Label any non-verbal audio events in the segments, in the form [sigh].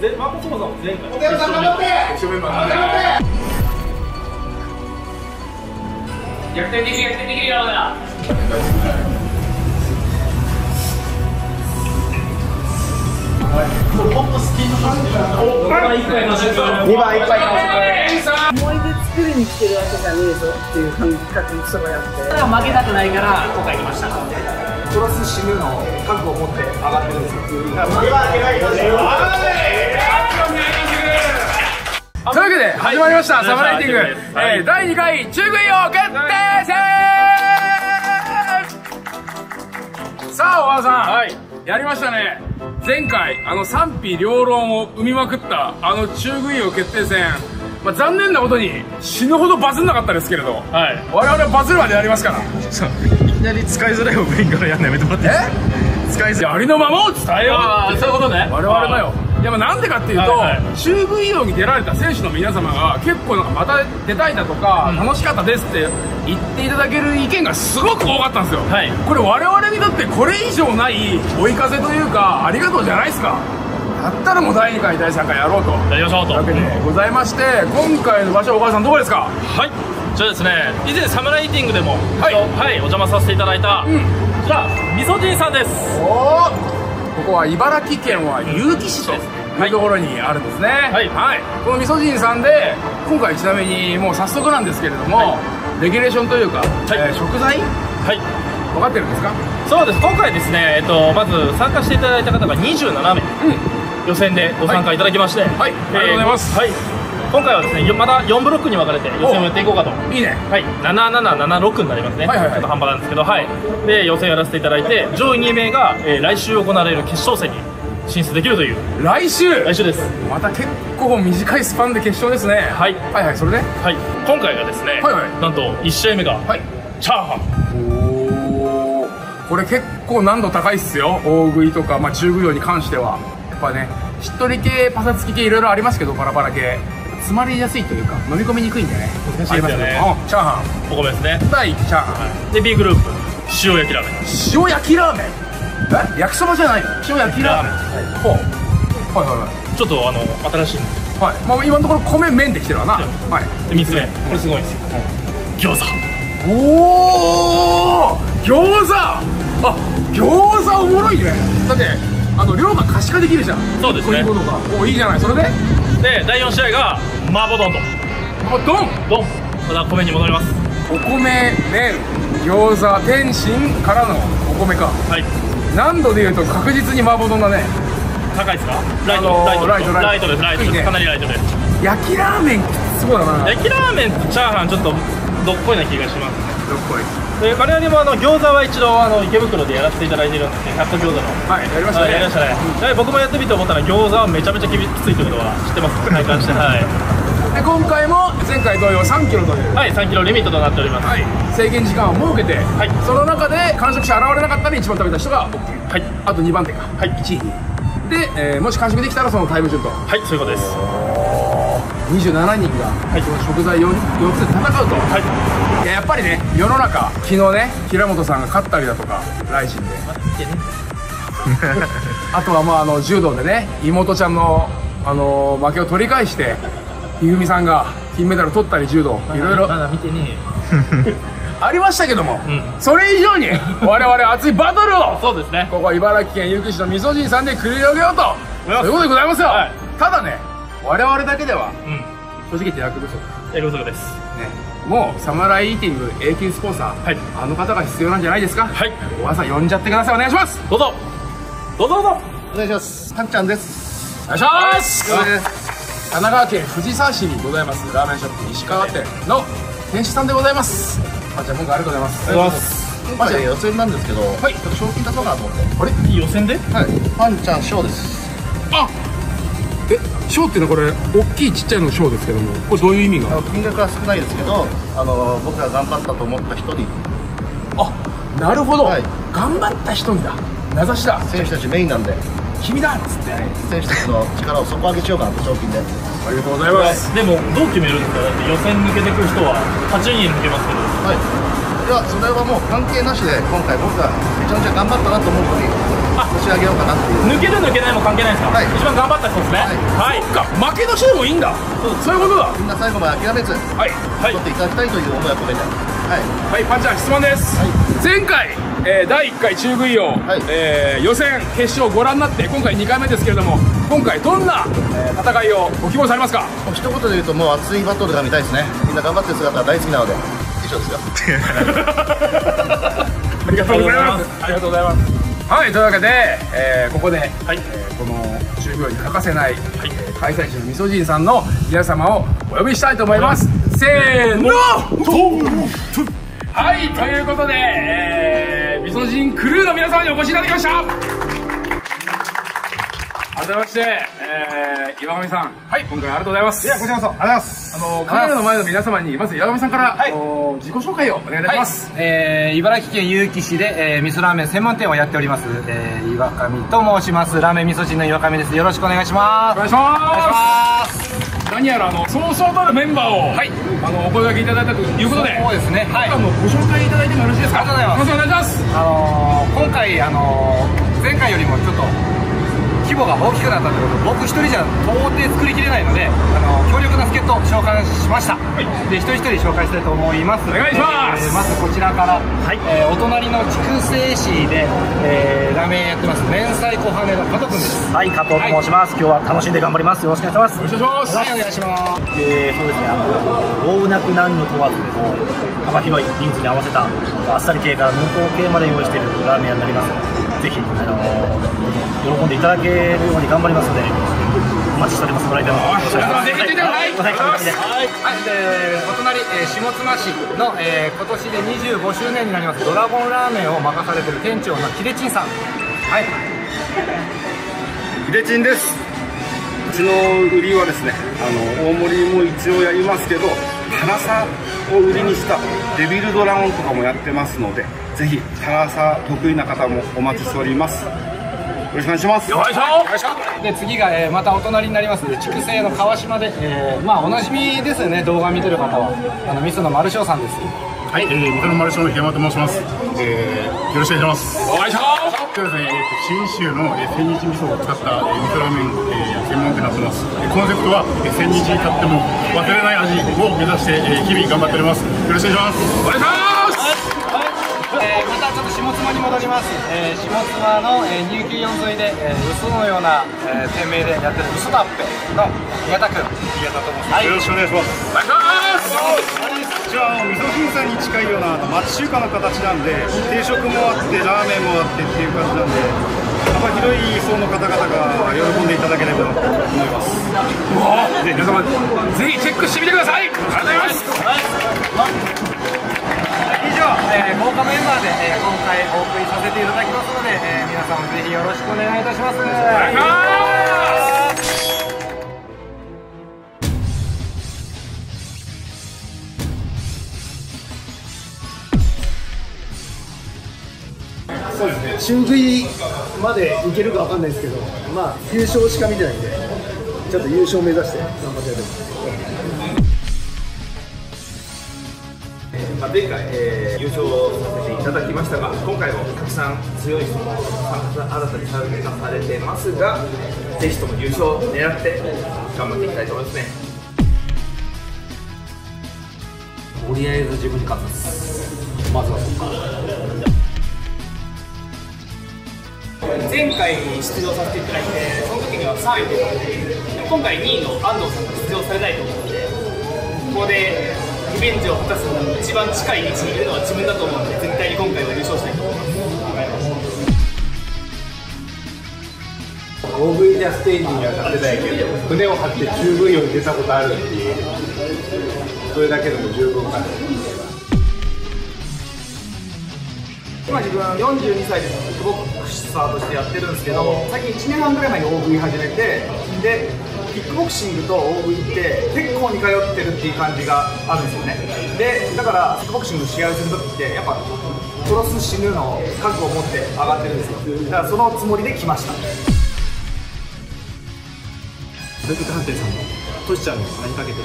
全マコソマさんも前回お手さん頑張って決勝メンバー頑張って逆転できる逆転できるよだ2番1回の瞬間2番いっぱい思い出作りに来てるわけじゃねえぞっていう感覚にそばやって負けたくないから今回来ました殺す死ぬの覚悟を持って上がってるんですよ。というわけで始まりました、サムライティング、はい。えー第2回中食い王決定戦。さあ小川さん、はい。やりましたね。前回あの賛否両論を生みまくったあの中食い王決定戦、まあ、残念なことに死ぬほどバズんなかったですけれど。はい。我々はバズるまでやりますからなり使いづらいオープニングからやんのやめてもらっていいですか？使いづらい。ありのままを伝えよう。ああそういうことね。我々のよ。いやまあなんでかっていうと、はいはい。中食い王に出られた選手の皆様が結構なんかまた出たいだとか、楽しかったですって言っていただける意見がすごく多かったんですよ、はい。これ我々にとってこれ以上ない追い風というかありがとうじゃないですか。だったらもう第2回第3回やろうと。やりましょうと。というわけでございまして今回の場所はお母さんどこですか？はいじゃあですね。以前サムライティングでもはい。はい、お邪魔させていただいた、ん。こちらみそじんさんです。おおここは茨城県は結城市というところにあるんですね。はい。このみそじんさんで今回ちなみにもう早速なんですけれども、レギュレーションというか、えー食材？はい。分かってるんですか？そうです。今回ですね、えっと、まず参加していただいた方が27名、予選でご参加いただきまして、はい。ありがとうございます。はい今回はですねよまた4ブロックに分かれて予選をやっていこうかと。いいね。はい、7776になりますね、はいはいはい。ちょっと半端なんですけど、はい、で予選やらせていただいて上位2名が、えー来週行われる決勝戦に進出できるという。来週？来週です。また結構短いスパンで決勝ですね。はい。はいはいそれで？はい。今回がですね、はいはい。なんと1試合目が、はい。チャーハン。おおこれ結構難度高いっすよ。大食いとか、まあ、中食い用に関しては。やっぱねしっとり系パサつき系いろいろありますけどパラパラ系詰まりやすいというか飲み込みにくいんでね。難しいですよ。ねチャーハン。お米ですね。第チャーハン。で B グループ。塩焼きラーメン。塩焼きラーメン？え？焼きそばじゃないの？塩焼きラーメン。ほう。はいはいはい。ちょっとあの新しいんで。すよはい、まあ、今のところ米麺できてるわな。はい。で3つ目これすごいんですよ。餃子。おお餃子！あ餃子おもろいね。だってあの量が可視化できるじゃん。そうですね。こういうことが。おいいじゃない。それで？で第4試合が麻婆丼と。あドン？丼また米に戻ります。お米麺餃子天津からのお米か。はい。難度でいうと確実に麻婆丼だね。高いですか？ライト、あのーライトライト。ライトですライトです。かなりライトです。焼きラーメンそうだな。焼きラーメンとチャーハンちょっとどっこいな気がしますどっこい？で我々もあの餃子は一度あの池袋でやらせていただいてるんですけど100個餃子の。はいやりましたね。はいやりましたね、で僕もやってみて思ったら餃子はめちゃめちゃきびきついということは知ってます。体感してはい、で今回も前回同様3キロというはい、3キロリミットとなっております。はい、制限時間を設けて、い。その中で完食者現れなかったら一番食べた人が OK はい。あと2番手か、はい。1位。で、えーもし完食できたらそのタイム順と。はいそういうことです。27人が、その食材 4, 4つで戦うと、はい。いややっぱりね世の中昨日ね平本さんが勝ったりだとかライジンで。あとはまああの柔道でね妹ちゃんの、あのー負けを取り返してひふみさんが金メダル取ったり柔道いろいろ。まだ見てね [laughs] ありましたけども、ん。それ以上に我々熱いバトルをそうですね。ここは茨城県結城市のみそじんさんで繰り広げようとということでございますよ、はい。ただね我々だけではうん。正直手役不足。やることです。ねもうサムライイーティング永久スポンサー、はい。あの方が必要なんじゃないですか？はい。おばさん呼んじゃってくださいお願いします。どうぞ。どうぞどうぞ。お願いします。たんちゃんです。お願いします。神奈川県藤沢市にございますラーメンショップ石川店の店主さんでございます。あじゃあ今回ありがとうございます。ありがとうございます。今回予選なんですけど、はい。ちょっと賞金出そうかなと思って。あれ？予選で？はい。パンちゃん賞です。あえ賞っていうのはこれ大きいちっちゃいの賞ですけどもこれどういう意味が？金額は少ないですけどあの僕が頑張ったと思った人に。あなるほど、はい。頑張った人にだ。名指しだ。選手たちメインなんで。君だ。っつって、選手たちの力を底上げしようかなと賞金で。ありがとうございます。でもどう決めるんですか？だって予選抜けてくる人は8人抜けますけど。はいれはそれはもう関係なしで今回僕がめちゃめちゃ頑張ったなと思う子に差し上げようかなっていう。抜ける抜けないも関係ないですか、はい。一番頑張った人ですね。はい。そっか負け年でもいいんだ。そういうことだ。みんな最後まで諦めずはい。はい。取っていただきたいという思いを込めて。はい。はい、パンちゃん質問です、前回、えー第1回中食い王、はい。えー予選決勝ご覧になって今回2回目ですけれども今回どんな、えー戦いをご希望されますか？一言で言うともう熱いバトルが見たいですね。みんな頑張ってる姿が大好きなので。以上ですよ。[laughs] ありがとうございます。ありがとうございます。はいというわけで、えーここで、えーこの中食い王に欠かせない、えー開催地のみそじんさんの皆様をお呼びしたいと思います、せーの。はいということで、えー、みそじんクルーの皆様にお越しいただきました改めまして、えー、岩上さん、はい、今回ありがとうございます。いや、こちらこそ、ありがとうございます。あの、カメラの前の皆様に、まず岩上さんから、あの自己紹介をお願いいたします。えー、茨城県結城市で、えー、味噌ラーメン専門店をやっております、えー、岩上と申します。ラーメン味噌汁の岩上です。よろしくお願いします。お願いします。お願いします。何やら、あの、そうそうたるメンバーを、はい、あの、お声掛けいただいたということで、そうですね。はい。あの、ご紹介いただいてもよろしいですか？ありがとうございます。よろしくお願いします。あのー、今回あのー、前回よりもちょっと規模が大きくなったということで僕一人じゃ到底作りきれないので、あのー強力な助っ人を紹介しました、で一人一人紹介したいと思いますお願いしますえーまずこちらから、えーお隣の筑西市で、えーラーメンやってます明細小羽田加藤君ですはい、加藤と申します。今日は楽しんで頑張ります。よろしくお願いします。よろしくお願いします。はいお願いしますえー、そうですね、あの、老若男女問わず、幅広い人数に合わせた、あっさり系から濃厚系まで用意しているラーメン屋になります。ぜひ、あの喜んでいただけるように頑張りますので、お待ちしております。ご来店よろしくお願いします。ぜひ来てくださいはい、はい、楽しみです。はい、でお隣、えー下妻市の、えー今年で25周年になりますドラゴンラーメンを任されてる店長のキレチンさんはいヒデチンですうちの売りはですねあの大盛りも一応やりますけど辛さを売りにしたデビルドラゴンとかもやってますのでぜひ辛さ得意な方もお待ちしておりますよろしくお願いしますよいしょで次が、えーまたお隣になります筑西の川島で、えーまあおなじみですよね動画見てる方はあの味噌の丸翔さんですはい、えー、水戸の丸翔の平山と申します。えー、よろしくお願いします。お願いします。今日はですね、えーと、信州の、えー、千日味噌を使った、えー、味噌ラーメン、えー、専門店になってます。えーコンセプトは、えー、千日経っても忘れない味を目指して、えー、日々頑張っております。よろしくお願いします。お願いします。妻に戻ります、えー下妻の、えー、入球4沿いで、えー、嘘のような、えー店名でやってる嘘だっぺの宮田君宮田と申しますよろしくお願いします。お願いします。じゃあ味噌汁さんに近いようなあの町中華の形なんで定食もあってラーメンもあってっていう感じなんで幅広い層の方々が喜んでいただければと思いますぜひ皆様、ぜひチェックしてみてください。ありがとうございます。以上、えー豪華メンバーで、えー今回お送りさせていただきますので、えー皆さんぜひよろしくお願いいたします。そうですね、中食いまでいけるかわかんないですけど、まあ、優勝しか見てないんで、ちょっと優勝目指して頑張ってやってます。まあ、前回、えー優勝させていただきましたが今回もたくさん強い人も新たに参加されてますがぜひとも優勝を狙って頑張っていきたいと思いますね。とりあえず自分に勝つ。すまずはそこから。前回出場させていただいてその時には3位ででも今回2位の安藤さんが出場されないと思うのでここでリベンジを果たすのに一番近い位置にいるのは自分だと思うので絶対に今回は優勝したいと思います大食いじゃステージには立てないけど、胸を張って中食いを出たことあるっていう、それだけでも十分かな。今自分42歳でキックボクサーとしてやってるんですけど最近1年半ぐらい前に大食い始めてでキックボクシングと大食いって結構に通ってるっていう感じがあるんですよね。でだからキックボクシングの試合をする時ってやっぱ殺す死ぬの覚悟を持って上がってるんですよ。だからそのつもりで来ました。トイ探偵さんもトシちゃんの名にかけて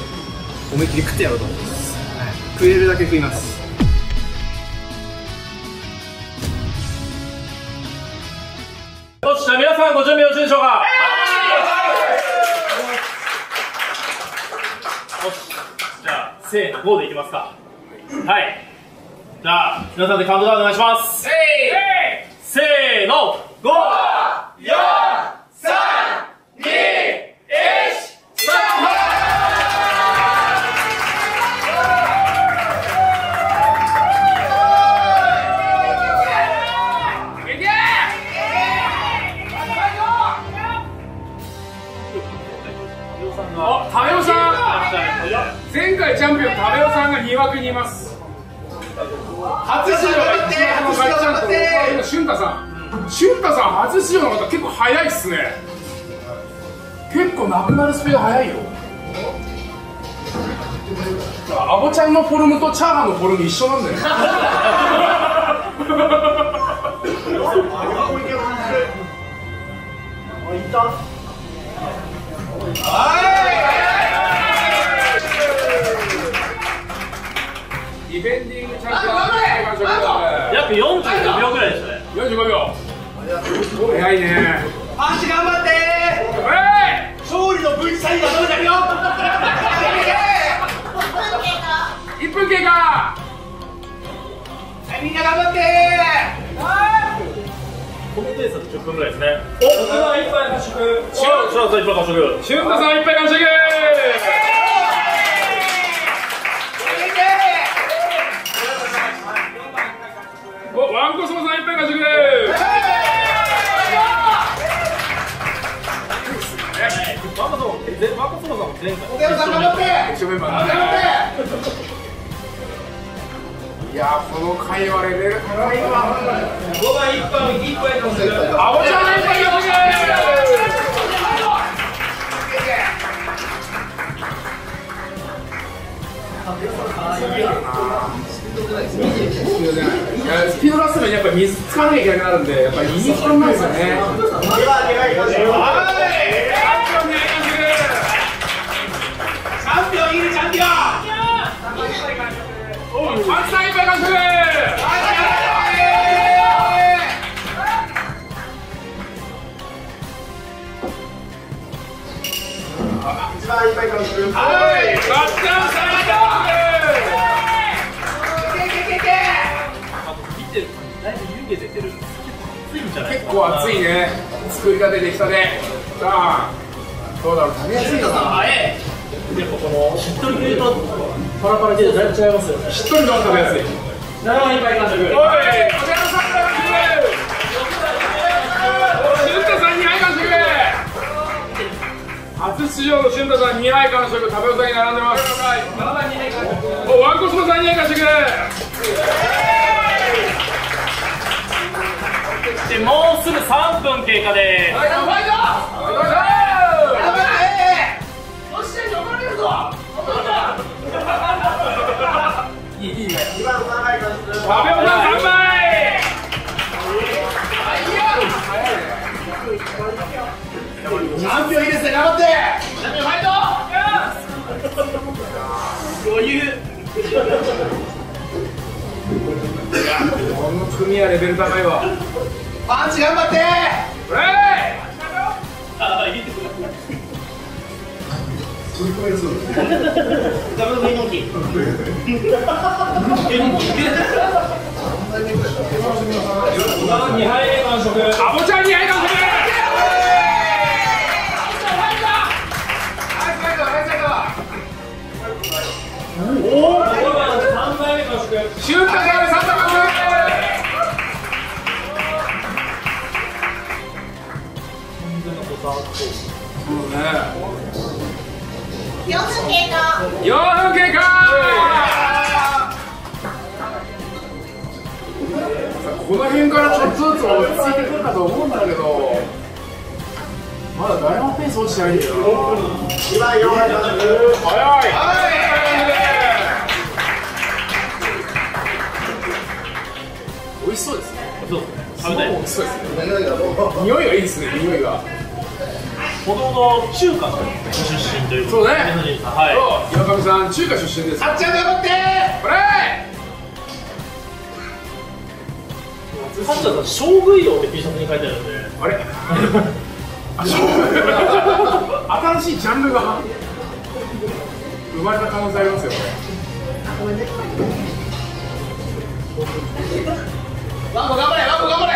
思い切り食ってやろうと思います、はい、食えるだけ食います。よっしゃ皆さんご準備よろしいでしょうか、せーの、5でいきますか。はい。じゃあ、皆さんでカウントダウンお願いします。えー、せーの、5、4、3、2、1、オさんが2枠にいます。初出場。が一番のガッチャンと今俊太さん。俊太さん初出場の方結構早いっすね。結構なくなるスピード速いよ。アボちゃんのフォルムとチャーハンのフォルム一緒なんだよディフェンディングチャンピオン約45秒ぐらいでしたね45秒。早いね。パンチ頑張って。え勝利の V サインが取れてるよ。い1分経過みんな頑張ってこのペースだと10分ぐらいですね。お。僕は一杯完食。一杯完食。さんいっぱい完食おワンコスモさんいっぱい完食マコソもぜマコソモさんも前回お客さん頑張って一応メンバー頑張いやこの会話レベル高いわ。5番一本一杯のせいっぱいやっぱ水使わなきゃいけなくなるんでやっぱりいい時間ないですよね。構熱いね。作りたてできたね。さあどうだろう食べやすいかなやっぱこのしっとり系とパラパラ系でだいぶ違いますよね。しっとりの食べやすい7番い。っぱい完食。おい、お茶のさんから俊太さん2杯完食初出場の俊太さん2杯完食。食べおさに並んでます。おワンコスモさん2杯完食でもうすぐ3分経過ですはいいですね頑張ってチャンピオンファイト余裕この組はレベル高いわパンチ頑張って！えあいいですダブルモンキー2杯目完食いアボちゃん2杯完食おお3杯目完食俊太さん3杯完食そうね4分経過4分経過この辺からちょっとずつ落ち着いてくるかと思うんだけどまだ誰もペース落ちてないんだよな早い美味しそうですね。そうですね食べたいそうですね。匂いがいいですね匂いがもともと中華の出身というそうね。藤井さんはい岩上さん中華出身です。あっちゃん頑張って？これ。サッチャーさん、将軍用って T シャツに書いてあるんで、あれ？[laughs] 新しいジャンルが。生まれた可能性ありますよ。ねワンコ頑張れワンコ頑張れ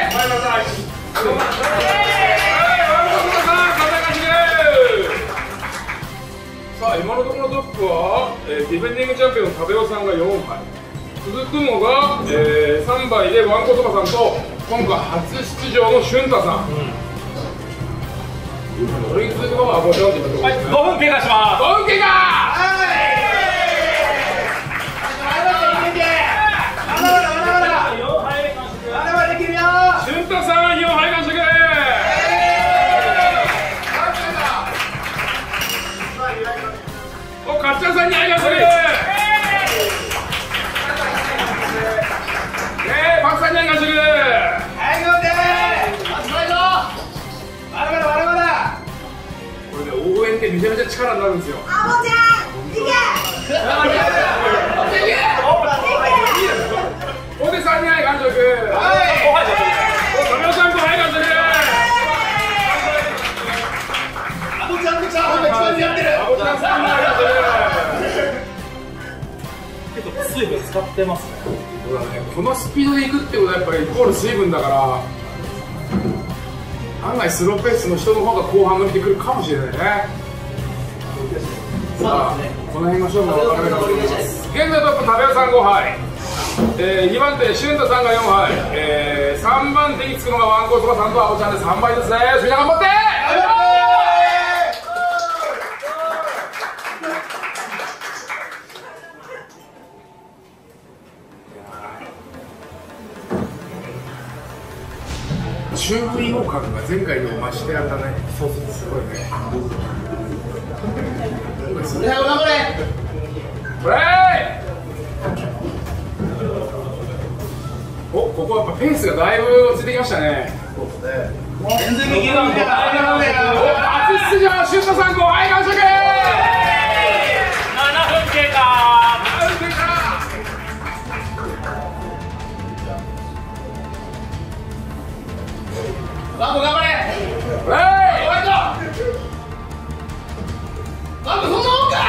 さあ今のところトップは、えーディフェンディングチャンピオンの壁尾さんが4杯。続くのが、え3杯でワンコそばさんと今回初出場の俊太さん、それに続くのがもちろんってことですね、5分経過します5分経過俊太さん4杯完食おかっちゃんさんに会いましたねえー、パクさんに会いましたねこれね応援ってめちゃめちゃ力になるんですよ。お手さんに会い完食はい。おはよう神尾さんと会い完食あのちゃんとちゃんと一番にやってる。あおちゃんさんに会い完食使ってますね。そうだね、このスピードでいくってことはやっぱりイコール水分だから案外スローペースの人の方が後半伸びてくるかもしれないね。さあこの辺が勝負が分かれるかと思います。現在トップ食べ屋さん5杯、えー、2番手俊太さんが4杯、えー、3番手につくのがワンコそばさんとあおちゃんで3杯です。ねみんな頑張って中部違和感が前回より増してやったね。そうそうすごいねそれは頑張れ。これおここはやっぱペースがだいぶ落ちてきましたね。全然右側見てた初出場俊太さん5杯完食7分経過ワンコ頑張れはいワンコワンコそんなもんか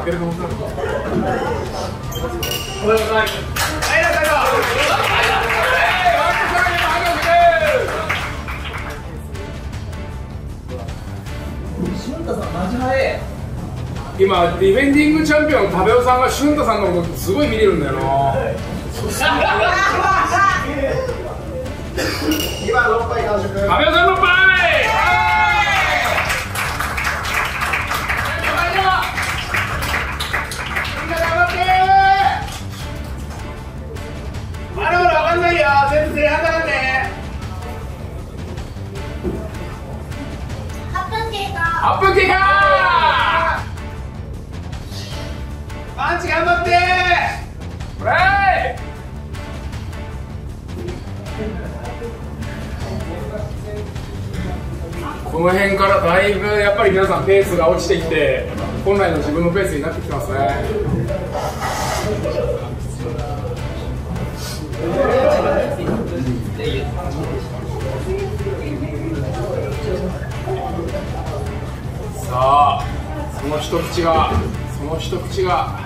負けるかもしれないごめんなさいはい最今ディフェンディングチャンピオンの食べおさんが俊太さんのことすごい見れるんだよな。今6杯完食食べおさんの杯まだまだわかんないよ全部正反対なんね8分経過パンチ頑張って。これこの辺からだいぶやっぱり皆さんペースが落ちてきて本来の自分のペースになってきてますね。さあその一口がその一口が。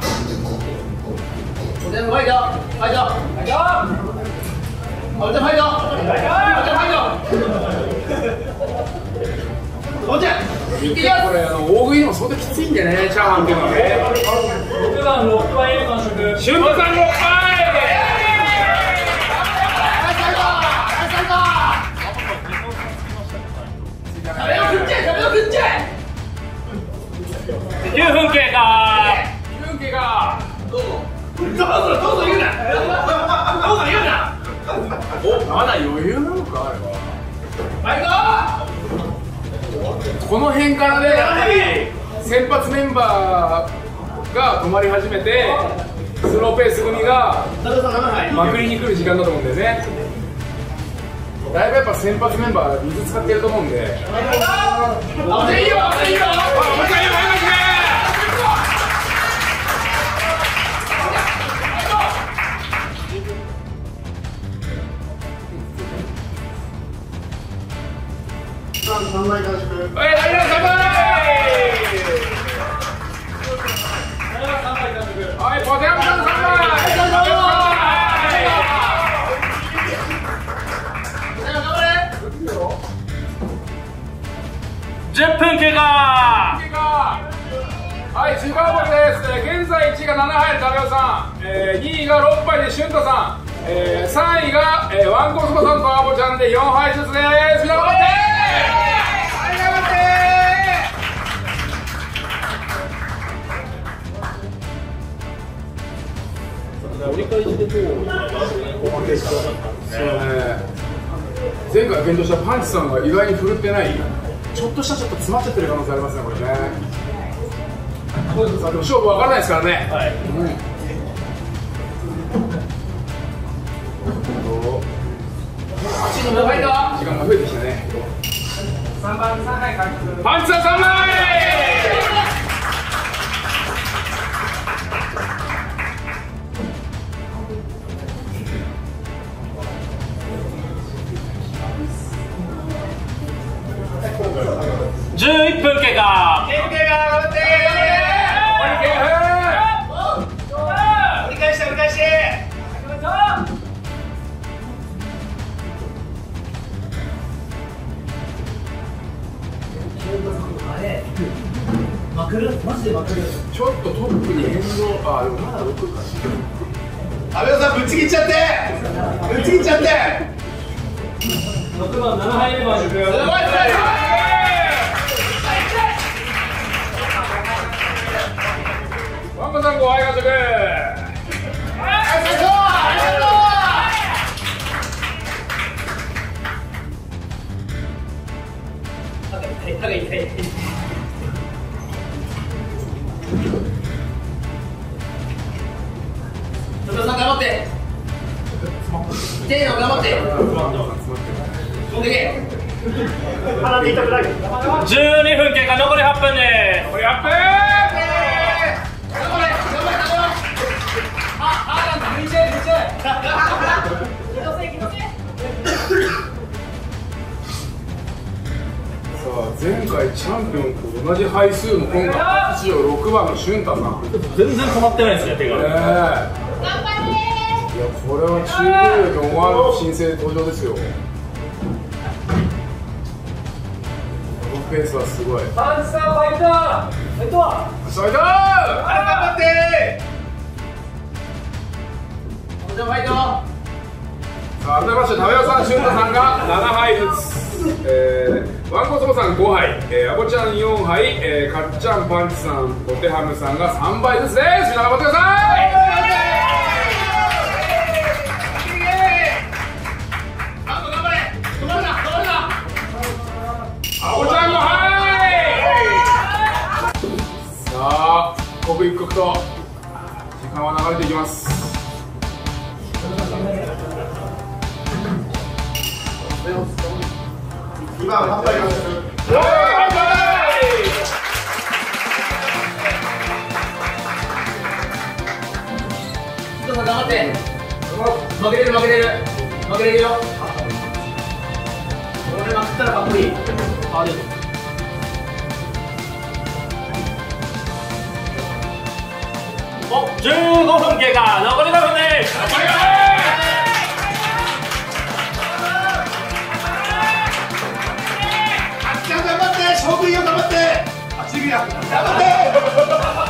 お手ファイトファイトファイトお手ファイトお手ファイトお手見てこれあの大食いの相当きついんでねチャーハンっていうのは。ね6番6杯完食俊太さん6杯壁を食っちゃえ。壁を食っちゃえ。9分経過9分経過どうぞどうぞどうぞ言うなどうぞ言うなおまだ余裕なのかあれは。ファイトこの辺からねやっぱり先発メンバーが止まり始めてスローペース組がまくりに来る時間だと思うんだよね。だいぶやっぱ先発メンバー水使ってると思うんであお手いいよお手いいよもう一回言いますね三枚はいポテハムさん3枚10分経過はい、シカー。ボです。現在1位が7杯で食べさん、えー、2位が6杯で俊太さん、えー、3位が、えー、ワンコスモさんとアボちゃんで4杯ずつです。皆頑張って、折り返しでどうそうね前回検討したパンチさんが意外に振るってない。ちょっとしたちょっと詰まっちゃってる可能性ありますねこれね。さあでも勝負わからないですからね。はい、8人も入った時間が増えてきたね3番3回獲得パンツは3枚11分経過くるマジでまくるちょっとトップに変動あでもまだ6か阿部さんぶっちぎっちゃってぶっちぎっちゃって6番7杯目まですごいすごいワンコさん5杯獲得歯が痛いさん頑張って。痛いの頑張って。飛んでけ。鼻で痛くない12分経過。残り8分です。残り8分前回チャンピオンと同じ配数の今回初出場6番の俊太さん。全然止まってないですね手ねがえ。いやこれは中国力思わぬ新星登場ですよ。このペースはすごい。パンチさんファイター！ファイトそれだ頑張って！ファイトさあ改めまして食べよさん俊太さんが7杯ずつ、えー、ワンコそばさん5杯、えー、アボちゃん4杯、えー、かっちゃんパンチさんポテハムさんが3杯ずつです。皆頑張ってください刻一刻と時間は流れていきます。頑張って。負けれる負けれる。負けれるよ。これまくったらかっこいい。あり15分経過残り5分です。あっちゃん頑張って勝負いいよ頑張ってあちびや頑張って。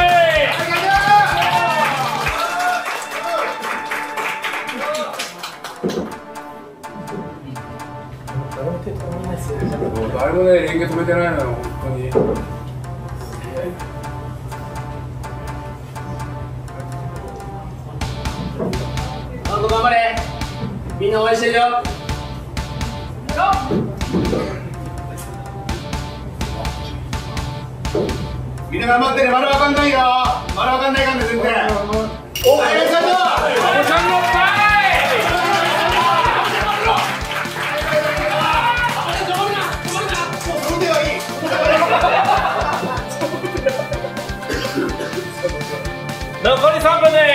誰もね連携止めてないのよ本当に。あと頑張れ。みんな応援してるよ。みんな頑張ってね。まだわかんないよ。まだわかんないかんね全然。おはいらっし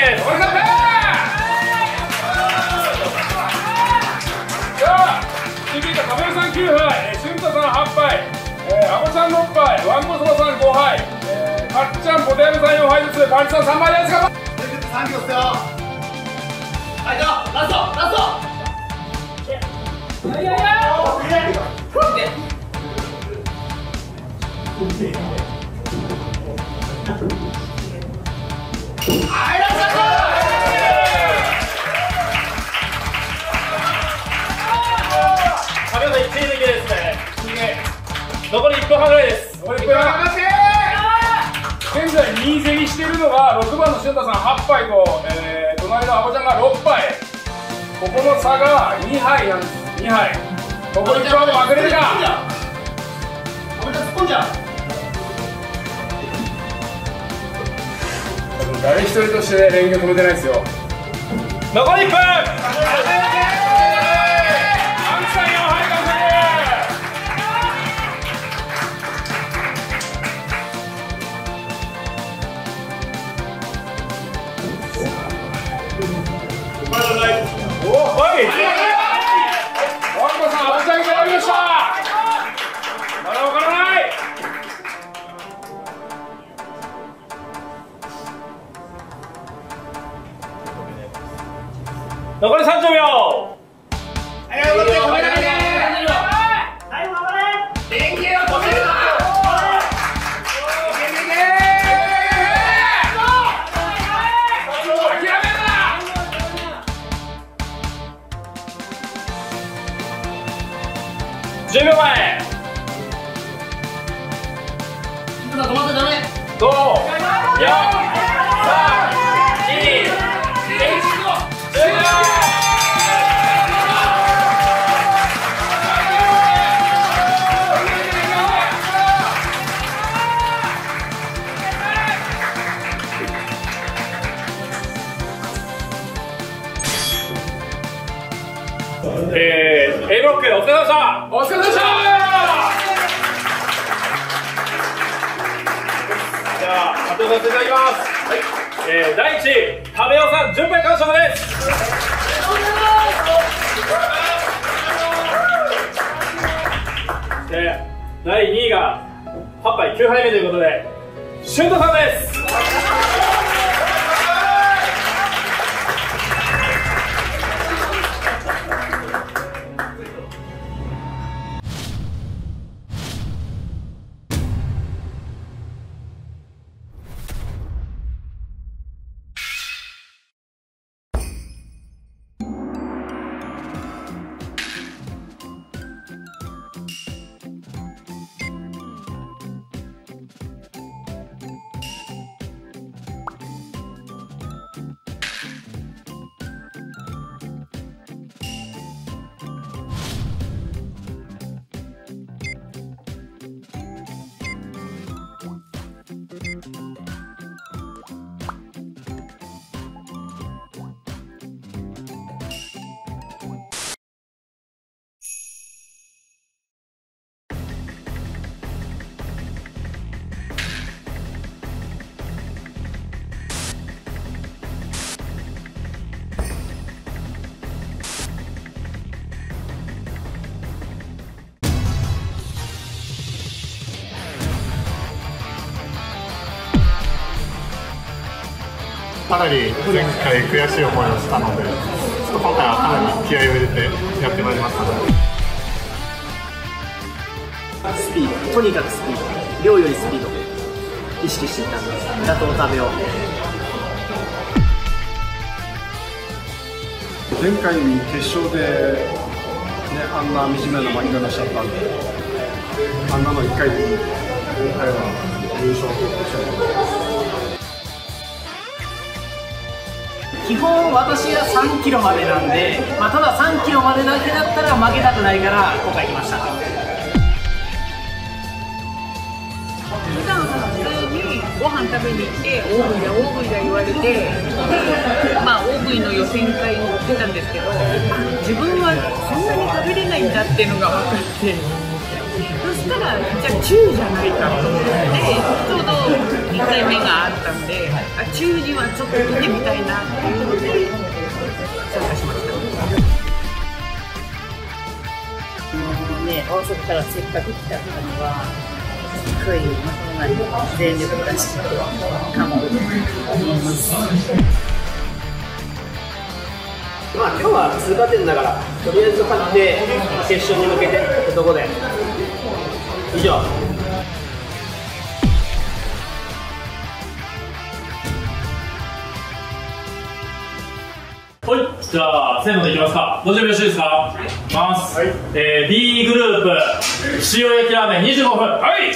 さあ次がカメラさん9杯、えー、シュンタさん8杯、えー、アボさん6杯ワンコソロさん5杯、えー、かっちゃんポテヤメさん4杯ずつパンチさん3杯です頑張って3秒っすよはいじゃあラストラストいやいやいや1分半ぐらいです残り1分半現在2位競りしているのが6番の俊太さん8杯と、えー、隣のアボちゃんが6杯。ここの差が2杯なんです。2杯。残り1分半まくれるか。おめでとう突っ込んじゃう。誰一人として連携止めてないですよ。残り1分残り30秒はかなり前回悔しい思いをしたので、ちょっと今回はかなり気合を入れてやってまいりました。スピードとにかくスピード量よりスピード意識していたんです打倒食べよう前回決勝で、ね、あんな惨めな負け方しちゃったんであんなの1回で今回は優勝を取ってしたいと思います基本私は3キロまでなんで、まあ、ただ3キロまでだけだったら負けたくないから今回来ました。普段は普通にご飯食べに行って大食いだ大食いだ言われてまあ大食いの予選会に行ってたんですけど自分はそんなに食べれないんだっていうのが分かって。したらじゃあ中じゃないかと思ってちょうど1回目があったんであ中にはちょっと見てみたいなっていうので参加しました。ね、大阪からせっかく来たからにはすっごいまともな全力出してかも思います。まあ今日は通過点だからとりあえず勝って決勝に向けてってとこで以上はい、じゃあ、せーのでいきますか。ご準備よろしいですか？いきます。えー、B グループ、塩焼きラーメン25分。はい、はい。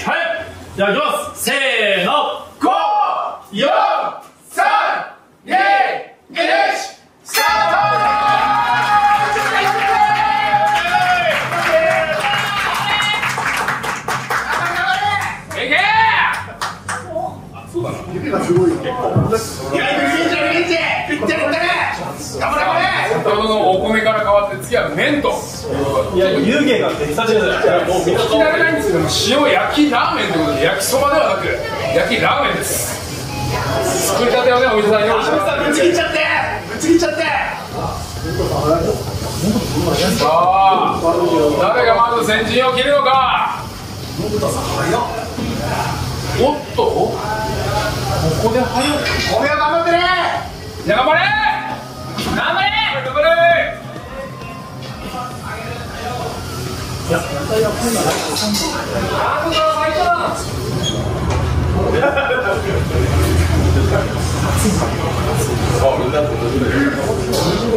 じゃあ、いきます。せーの。5、4、3、2、1、スタいけそうだな指がすごい結構頑張れ頑張れ先ほどのお米から変わって次は麺といや湯気が出させてないもう聞き慣れないんですけど塩焼きラーメンということで焼きそばではなく焼きラーメンです作りたてをねお店さんに用意してぶち切っちゃって。ぶち切っちゃってさあ誰がまず先陣を切るのかおっと？ここで早く。米は頑張ってね！頑張れ！頑張れ！頑張れ！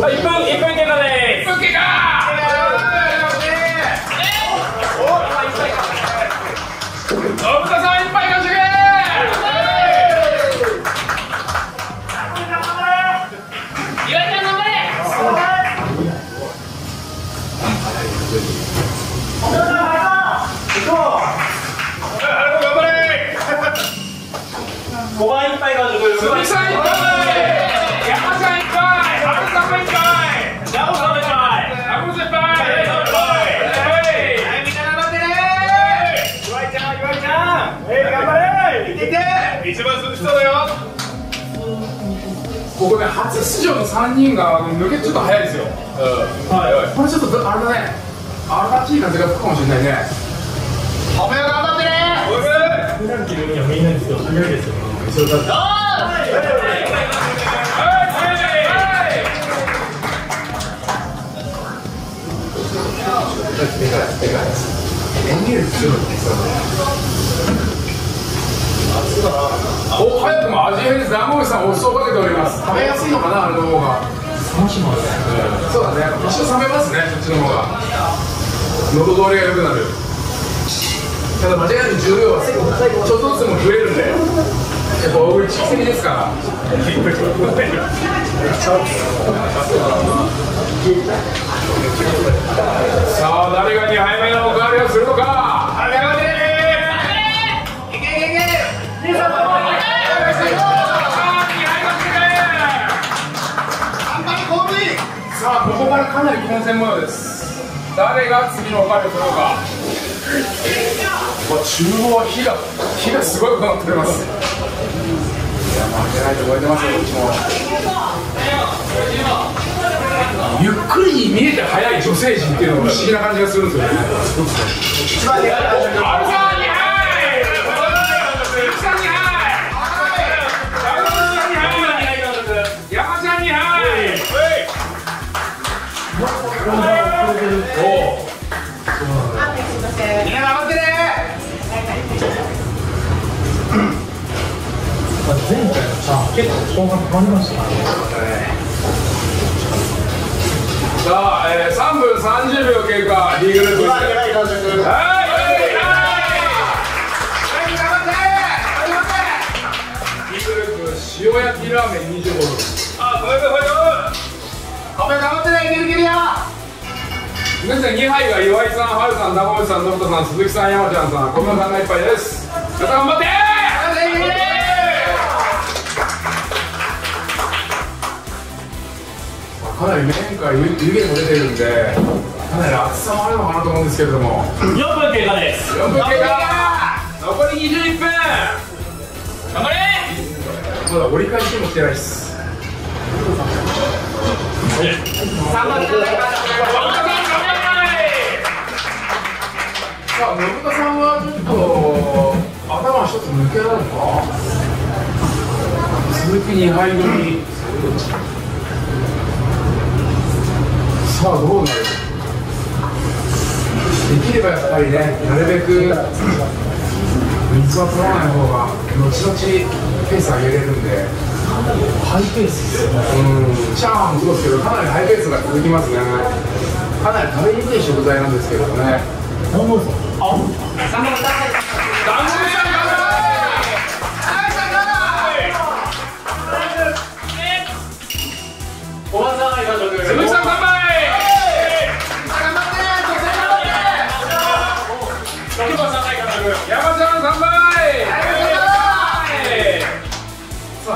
はい、1分、1分経過です。1分経過信田さん一杯完5番一杯が鈴木さん。一杯山さん一杯春さんも一杯ヤオさん一杯山本先輩はいみんな頑張ってね岩井ちゃん岩井ちゃんえ頑張れいって。いって一番涼しそうだよここね初出場の3人があの抜けちょっと早いですよ、はい、これちょっとどあれだね荒々しい風が吹くかもしれないね米は頑張ってね普段着るにはみんなですけど早いですよお早くも味変ですダンボールさんお酢をかけております。食べやすいのかなあれの方が。そうだね。一緒冷めますねそっちの方が。喉通りが良くなる。ただ間違いなく重量はちょっとずつも増えるんで。やっぱ大食い蓄積ですか？らさあ誰が2杯目のおかわりをするのか？さあここからかなり混戦模様です。誰が次のおかわりをするのか？うわ厨房は火が火がすごいことなっております。いや負けないと思ってますよこっちも。ゆっくりに見えて速い女性陣っていうのが不思議な感じがするんですよねさ結構後半りましたねさあ、えー、3分30秒経過 D グループはいはい塩焼きラーメン25分あごめんごめんごめんお前頑張ってねいけるいけるよ皆さん2杯が岩井さん、はるさん、長渕さん、信人さん、鈴木さん、山ちゃんさん、小室さんがいっぱいです。皆さん頑張ってかなり麺から湯湯気も出てるんでかなり厚さもあるのかなと思うんですけれども。4分経過です。4分経過。残り21分。頑張れ。まだ折り返しも来てないっす。3番じゃないかさあ、信田さんはちょっと頭一つ抜けなのか鈴木2敗組さあどうなるできればやっぱりねなるべく水は取らない方が後々ペース上げれるんでハイペース。うんチャーハンもそうですけどかなりハイペースが続きますね。かなり食べにくい。食材なんですけれどね鈴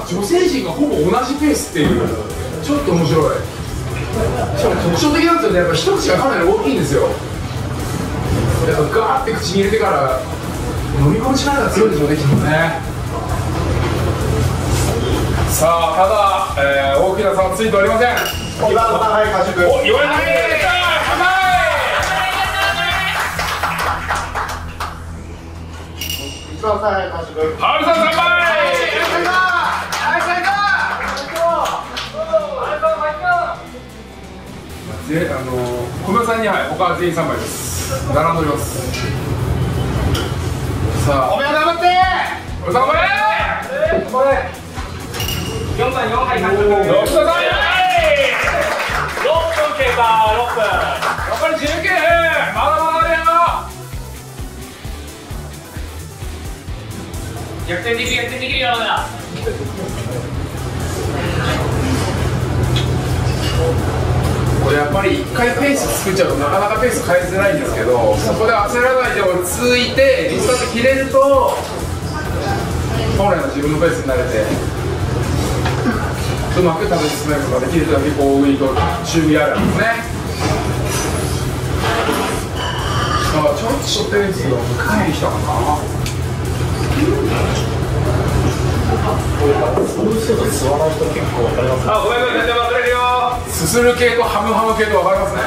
女性陣がほぼ同じペースっていうちょっと面白い。しかも特徴的なんですよね。やっぱ一口がかなり大きいんですよ。やっぱガーって口に入れてから飲み込む力が強いでしょうねきっとね。さあただ、えー大きな差はついておりません。2番さんはい完食。お岩井さん乾杯一番さんはいさん乾杯で、あの小室さんにはい、他は全員3杯です。並んでおります。さあ、おめえ頑張って小室さん頑張れ。頑張れ。4番4杯獲得吉田さん、6分経過6分残り19分。まだまだあるよ。逆転できる逆転できるよまだこれやっぱり一回ペース作っちゃうとなかなかペース変えづらいんですけどそこで焦らないで落ち着いてリスタート切れると本来の自分のペースになれてうまく食べ進めることができるというのが結構大食いと注意あるんですね。あちょっとしょってるんですけど帰り来たかな。あごめんごめん全然分かれるよすする系とハムハム系と分かりますね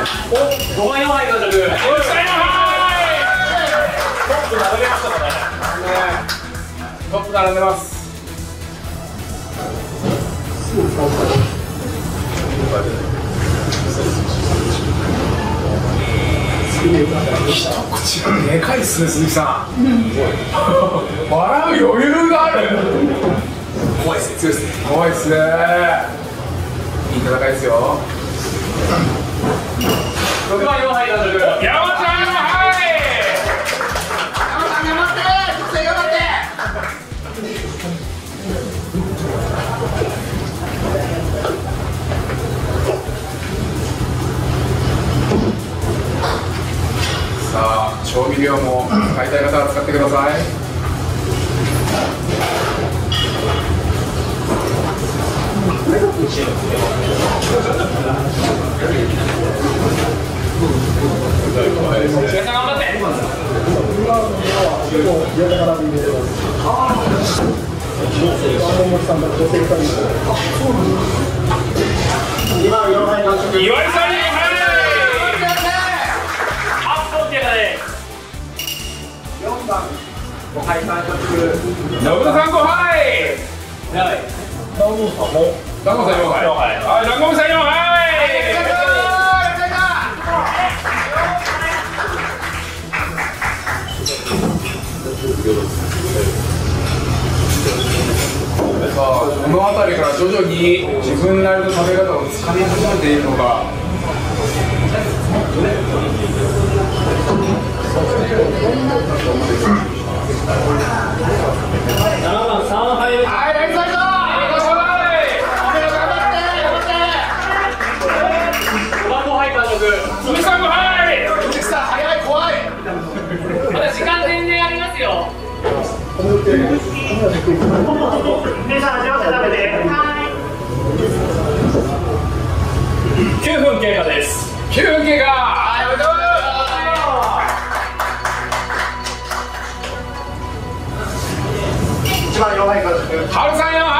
5番4杯獲得おいしいトップ並べましたかねトップ並んでます一口がでかいっすね鈴木さん笑う余裕がある怖いっすね強いっすね怖いっすねいい戦いですよ。6番4杯獲得山ちゃんはい頑張って頑張って。さあ調味料も買いたい方は使ってください岩井さんに入8分経過で4番5杯完食信田さん5杯ランさん4杯はい。ランさん4杯この辺りから徐々に自分なりの食べ方をつかみ始めてい。るのが。さんはい！さん早い怖い。時間全然ありますよ。さん味わって食べて。はい。9分経過です。9分経過！はいおめでとう。ハルさんよ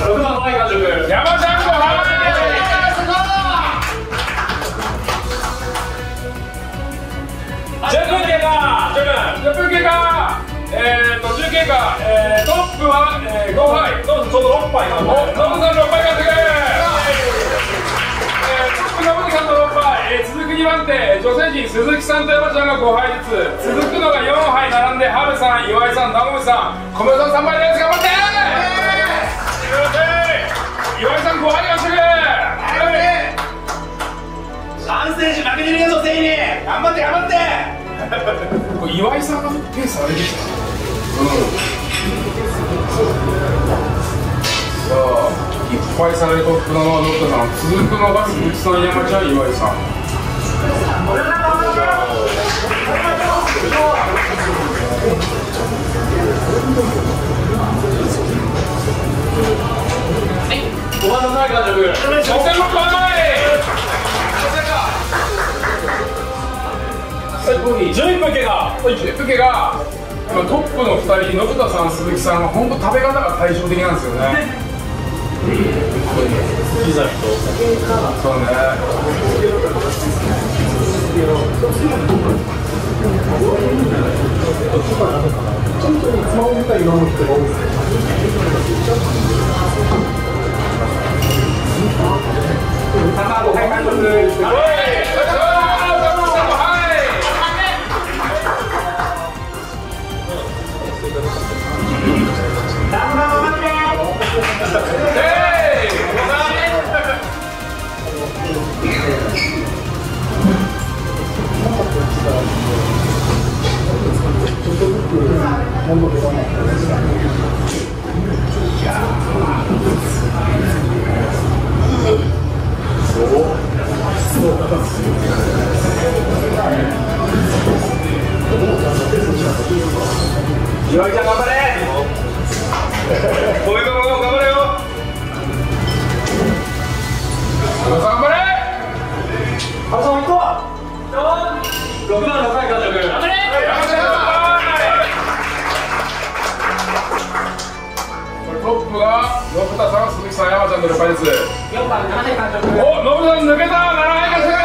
6番前監督山ちゃんごはい10分経過10分10分経過えー、途中経過、えー、トップは、えー、5杯どうぞちょうど6杯なんでおノブさん6杯監督えー、トップノブさんと6杯、えー、続く2番手女性陣鈴木さんと山ちゃんが5杯ずつ続くのが4杯並んで春さん岩井さんダモムさん小室さん3杯です。頑張って。岩井さん5杯よろしく3選手負けてねえぞ全員頑張って頑張って。岩井さんがペース上げてきたうんさあいっぱいされトップなのはノットさん続くのが鈴木さん山ちゃん岩井さん5番の前監督初戦のパ11分経過イプケが。今トップの2人信田さん鈴木さんは本当食べ方が対照的なんですよね。ピザとそうね。卵はい Tham gia của các bạn mọi người. 督岩井ちゃん頑張れおめでとう頑張れよ頑張れあと行こ6番トップが信田さん鈴木さん山ちゃんの6杯です4番7名監督お信田さん抜けた。7杯です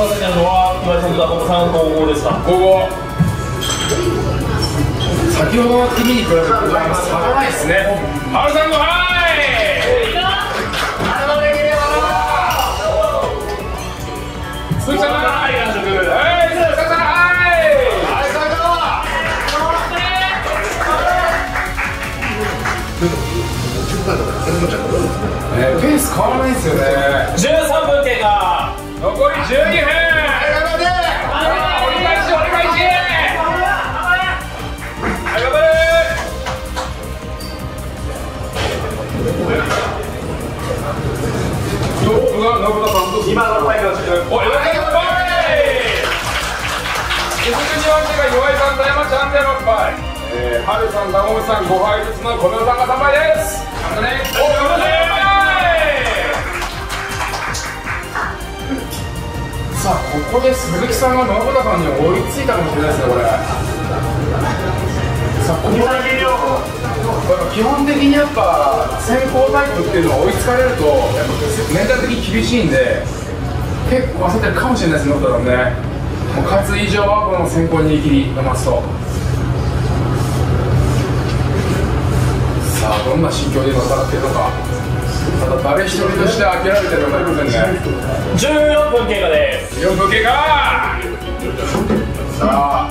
川崎のは岩井さんと中本さん合合ですか？先ほどの組に比べて差がないですね。春さんごはいはいえーペース変わらないですよね。13分経過残り12分。折り返し折り返しはい頑張れトップが信田さんと今のパイ監督お岩井さん6杯続く2番手が岩井さんと山ちゃんで6杯えー、春さん、ダモムさん5杯ずつの小室さんが3杯です頑張れここで鈴木さんが信子さんに追いついたかもしれないですねこれ。さここだけ基本的にやっぱ先行タイプっていうのは追いつかれるとやっぱメンタル的に厳しいんで結構焦ってるかもしれないですね信子さんね。もう勝つ以上はこの先行に切り伸ばすと。さあどんな心境で戦ってるのか。誰一人として諦めてるのかいませんね。14分経過です。4分経過。さあ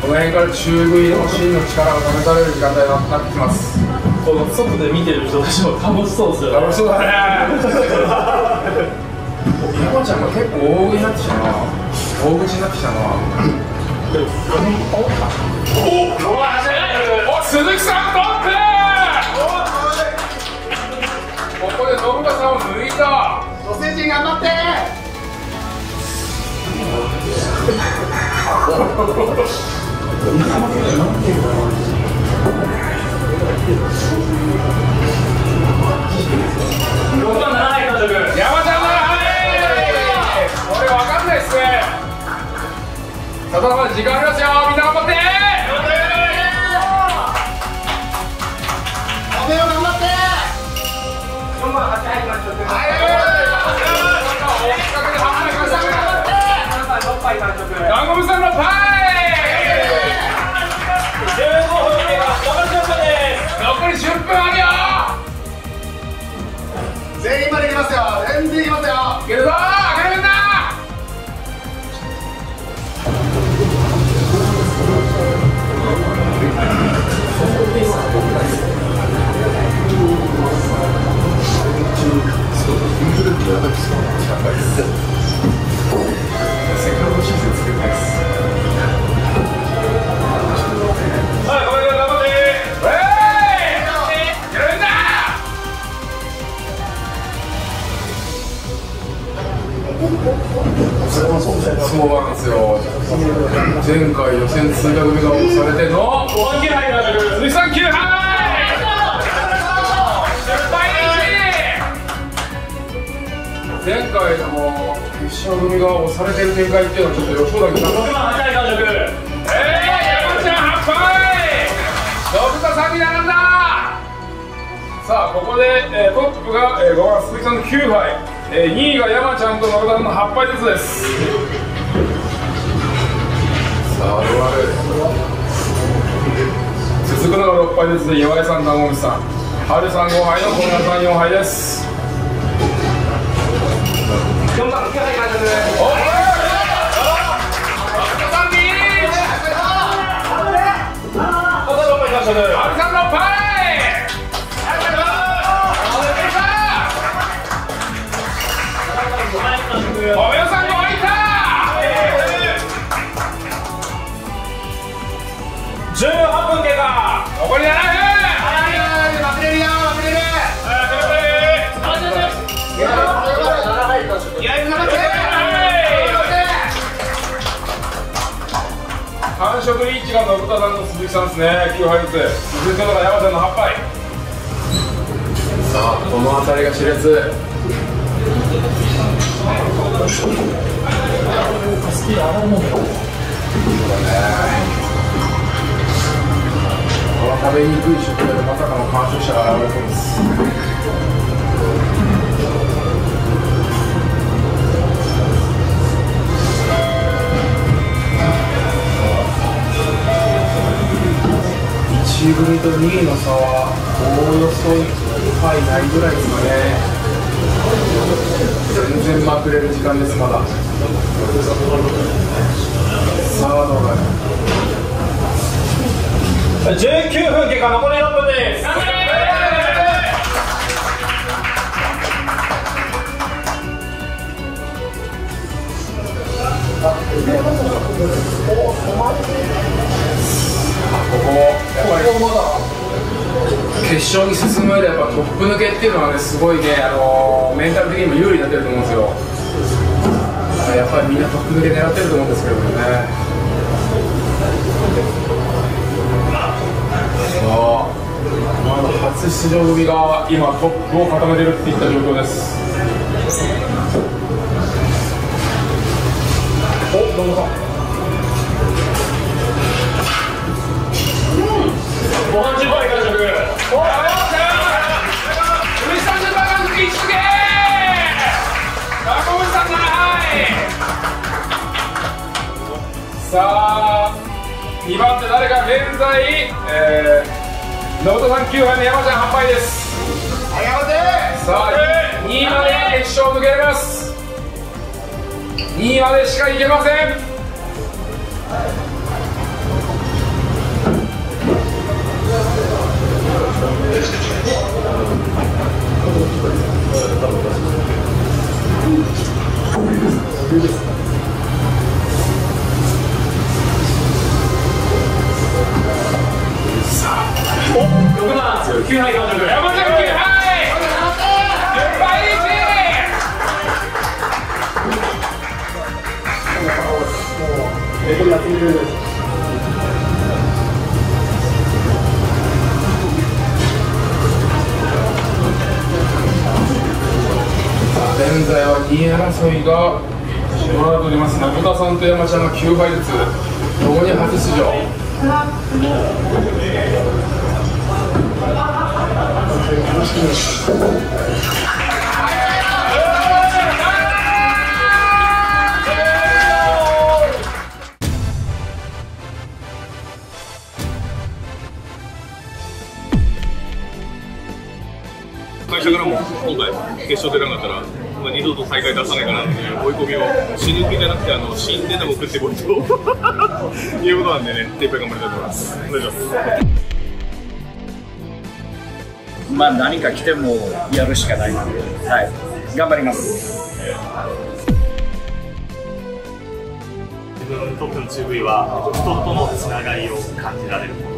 この辺から中食いの真の力が試される時間帯になってきます。この外で見てる人たちも楽しそうですよね。楽しそうだね。山ちゃんが結構大食いになってきたな。大口になってきたな。お鈴木さんトップこ川さんを抜いた。女性陣頑張って。6番7位完食山ちゃんだはい。これわかんないっすね。さあまだ時間ありますよ。みんな頑張って。頑張って全員までい。きますよ全然いきますよいけるぞ諦めんなセカンドシー。ズン作りたいですはいごめん頑張ってえいやるんだそうなんですよ前回予選通過組が押されての5球入りました鈴木さん9杯前回の決勝組が押されてる展開っていうのはちょっと予想だけど6番8入り完食えー、山ちゃん8杯信田さんに並んださあここで、えートップが、えー、5番鈴木さんの9杯、えー、2位が山ちゃんと信田さんの8杯ずつです。さあどうなる？続くのが6杯ずつで岩井さん、南口さん。春さん5杯の小村さん4杯です。18分経過。残り7分。完食リーチが信田さんと鈴木さんですね。9杯ずつ。続いてのが山ちゃんの8杯。さあこの辺りが熾烈。この食べにくい食材でまさかの完食者が現れそうです1組と2位の差はおおよそ1杯ないぐらいですかね全然まくれる時間ですまだ。さあどうだ19分経過残り6分ですここ決勝に進む上でやっぱトップ抜けっていうのはねすごいね、あのメンタル的にも有利になってると思うんですよ。やっぱりみんなトップ抜け狙ってると思うんですけどもね。さあまだ初出場組が今トップを固めてるっていった状況です。おどうも。さあ2番手誰か現在、えー、信人さん9杯の山ちゃん8杯です。さあ2位まで決勝抜けれます。2位までしかいけません6番9杯完食山ちゃん9杯現在は2位争いが絞られております中田さんと山ちゃんが9杯ずつ共に初出場。会社からも今回決勝出なかったら、まあ、二度と大会出さないかなっていう追い込みを死ぬ気じゃなくてあの死んででも食ってこいということなんでね精一杯頑張りたいと思います。お願いします。まあ何か来てもやるしかないので、はい、頑張ります。自分にとっての 2V は人とのつながりを感じられるもの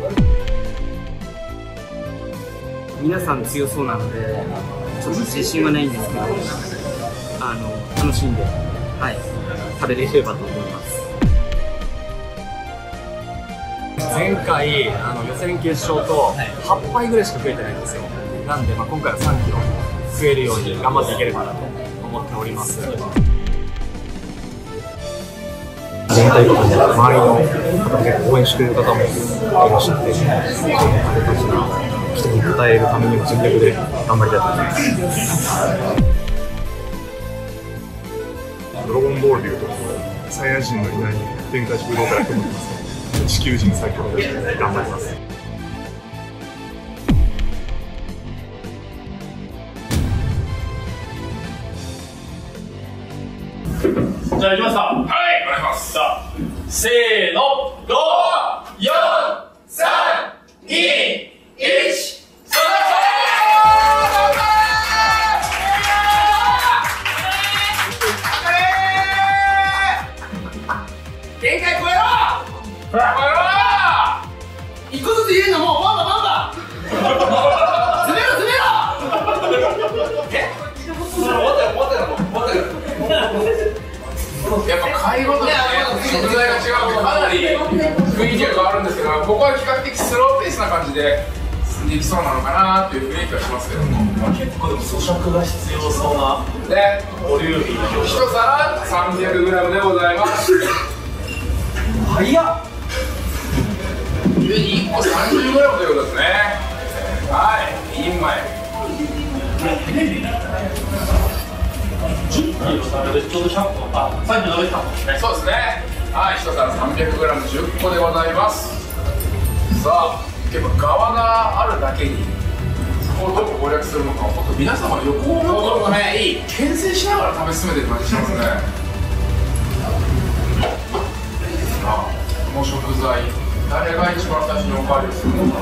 皆さん強そうなので、ちょっと自信はないんですけど、あの楽しんで、はい、食べれればと思います。前回あの予選決勝と8杯ぐらいしか食えてないんですよなんで、まあ、今回は3キロ増えるように頑張っていければなと思っております。ありがたいことに周りの方も結構応援してくれる方もいらっしゃってその方たちの期待に応えるためにも全力で頑張りたいと思いますドラゴンボールでいうとサイヤ人のいない天下一武道会だと思ってます地球人最強の頑張ります。じゃあ行きますかはいお願いします。さあせーの54321ここは比較的スローペースな感じで進んでいきそうなのかなという雰囲気はしますけど。も結構でも咀嚼が必要そうなね。ボリューミーな一皿 300g でございます。早っ。で1個 30g ということですね。はい。2人前10キロ食べてちょうど100個あさっき食べてたもんね。そうですね。はい。一皿 300g10 個でございますさあ結構側があるだけにそこをどう攻略するのか本当皆様の横をねいい牽制しながら食べ進めてる感じしますねさあこの食材誰が一番最初におかわりをするのか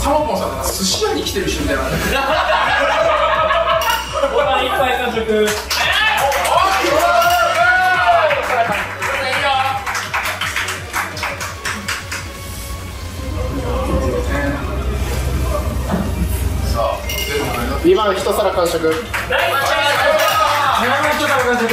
サマポンさんって寿司屋に来てる人みたいなご飯一杯完食2番一皿完食。東一皿完食。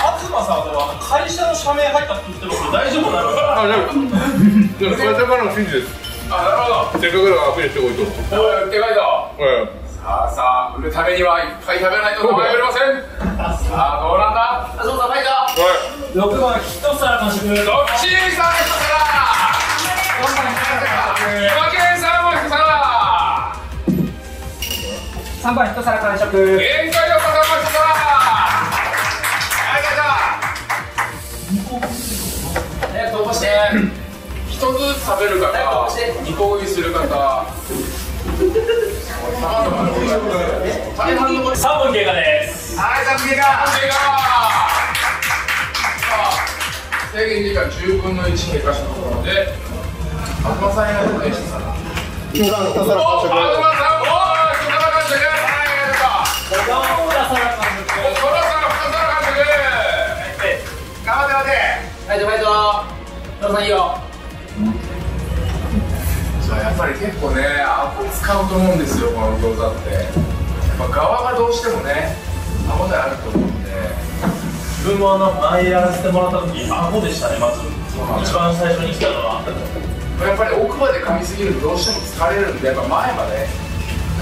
東さんは会社の社名入ったって言ってるけど大丈夫なの。あ大丈夫。でも会社からの指示ですあなるほどせっかくだからアピールしてこいとおい手紙だはいさあさあ売るためにはいっぱい食べないと構いおりません。さあどうなんだそうさんファイター6番一皿。完食どっちさん一皿3番一皿完食限界を挟ましたありがとうございました一つずつ食べる方、二個食いする方、三本経過です。はい、三本。三本経過。制限時間十分の一経過したところで。東さんやるのでしたさん金さん2皿完食お東さんおー2皿完食小田原監督おそらさん2皿完食頑張って頑張ってファイトファイトトロさんいいよじゃあやっぱり結構ね顎使うと思うんですよこの餃子ってやっぱ側がどうしてもね歯応えあると思うんで自分もあの前やらせてもらった時顎でしたねまず。一番最初に来たのは。やっぱり奥まで噛みすぎるとどうしても疲れるんでやっぱ前まで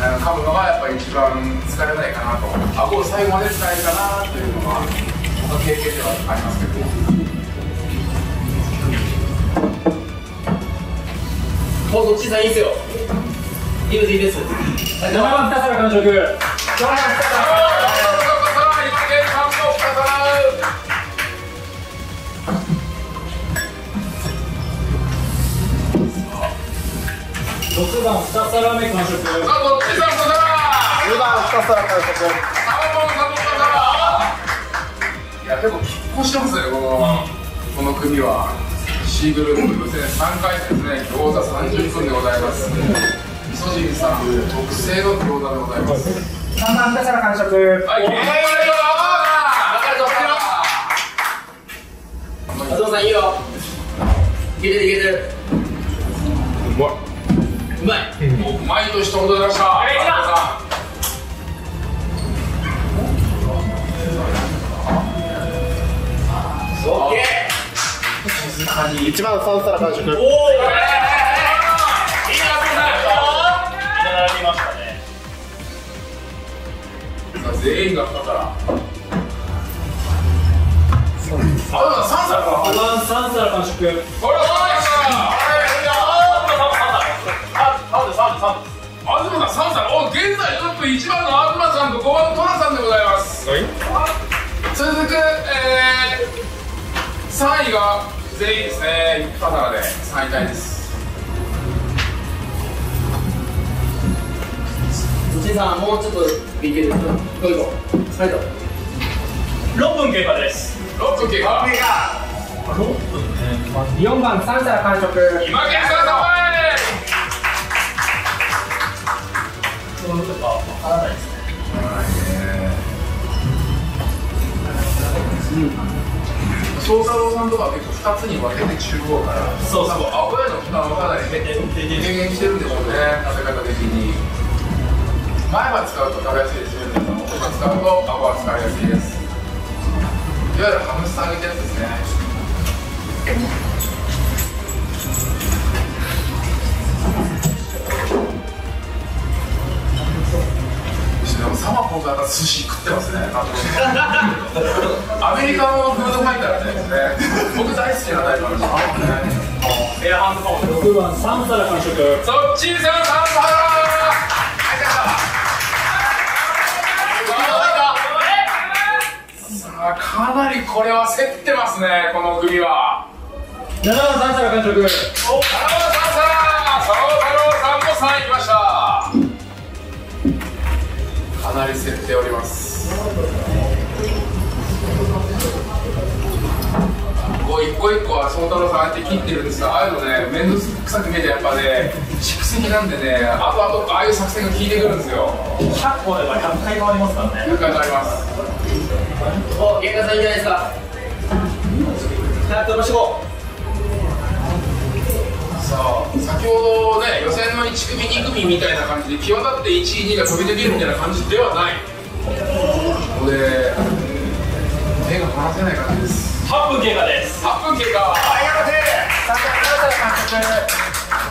噛むのがやっぱり一番疲れないかなと顎を最後まで使えるかなっていうのは僕の経験ではありますけど。もうどっちさんいいですよ。いいですいいです。7番2皿完食6番2皿目完食さあどっちさん2皿2番2皿完食3番3番2皿いや結構拮抗してますねこのこの組は C グループ予選3回戦ですね餃子30分でございますみそ汁さん特製の餃子でございます3番2皿完食はい、頑張りましょう松本さんいいよいけてるいけて。るうまい。うまい。うまいと一言出ましたいきますオッケ静かに1番3皿完食。おおいいな並びましたね全員が2皿あ、でも3皿か5番3皿完食これは東さん3皿お現在トップ1番の東さんと5番のトラさんでございます続く、えー、3位が全員ですね2皿で3位タイですどっちさんもうちょっといける行こう行こうファイト6分経過です6分経過6分ね4番3皿完食今現さんの。前そういうことかわからないですね翔太郎さんとかは結構2つに分けて中央からそうそう青やの。負担はかなり軽減してるんでしょうね食べ方的に前歯使うと食べやすいですけど奥歯使うと顎は使いやすいですいわゆるハムスターげたやつですねでもサマコンが寿司食ってますね。アメリカのフードファイターですね。僕大好きなタイプなんですよ。エアハンドパン6番3皿完食そっちさん。かなりこれは競ってますねこの組は。7番3皿完食お太郎さんさ佐野太郎さんも3位きましたかなり競っております。こう一個一個は宗太郎さんああやって切ってるんですがああいうのね面倒くさく見えてやっぱね蓄積なんでねあとあとああいう作戦が効いてくるんですよ。100個では100回変わりますからね。100回変わります。お玄関さんいいんじゃないですか？早く飛ばしていこさあ先ほどね予選の1組2組みたいな感じで際立って1位2位が飛び出てるみたいな感じではない。ここで手が離せない感じです。8分経過です。8分経過。はい頑張って。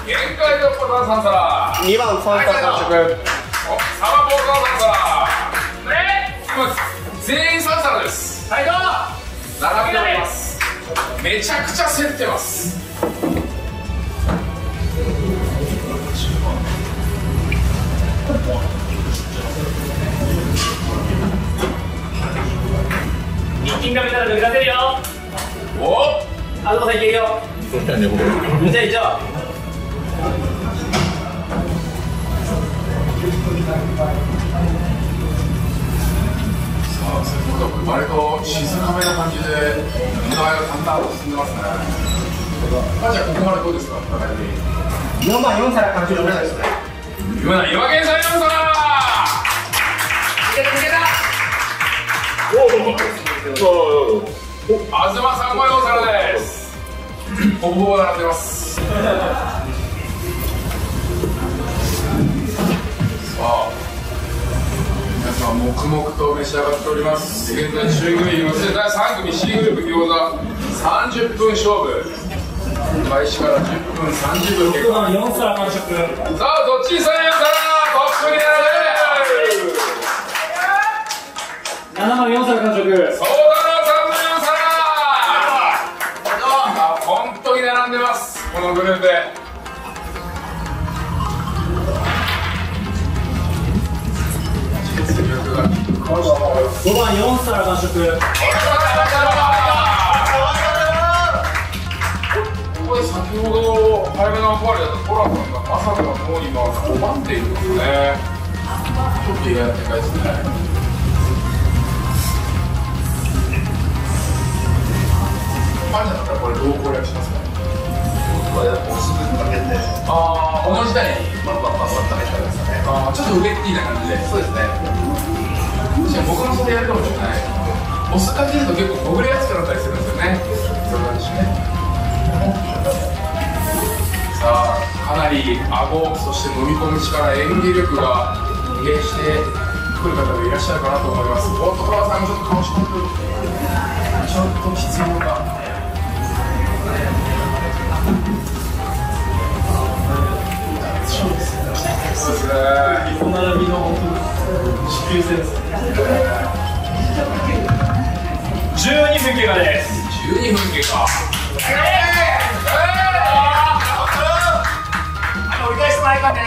限界突破3皿。2番3皿完食。おサマボール3皿ね全員3皿です。はいど並んでおります。めちゃくちゃ競ってます一気にかけたら抜出るよ。おあとさいけるよ。そうしたね僕じゃあ一応さあ先ほど割と静かめな感じでお互いが淡々と進んでますね。あじゃあここまでどうですかお互四に四番4皿感じるぐらいですね。今だ岩源さん4皿東さんも4皿です。ほぼほぼ並んでます。さあ皆さん黙々と召し上がっております。現在中組の世第3組 C グループ餃子30分勝負。開始か？ら10分30分経過4皿完食さあどっちにされん4皿トップに並べ7番4皿完食そうだな3分4皿あ本当に並んでますこのグループ5番4皿完食で先ほど早めの役割だったトラさんがまさかのもう今5番手いるんですねちょっと意外な展開ですねパンダだったらこれどう攻略しますかこれもうすぐかけてああ同じ台にバッバッバッバッかけたんで。すかねああちょっとウゲッティな感じで。そうですね。確かに僕もそれやるかもしれない。お酢かけると結構ほぐれやすくなったりするんですよね。そうなんですね。さあかなり顎そして飲み込む力演技力が比例してくる方がいらっしゃるかなと思います。おっと川さんちょっと顔し込んちょっと必要かそうですね。横並びの持久戦です12分経過です12分経過折り返してないかね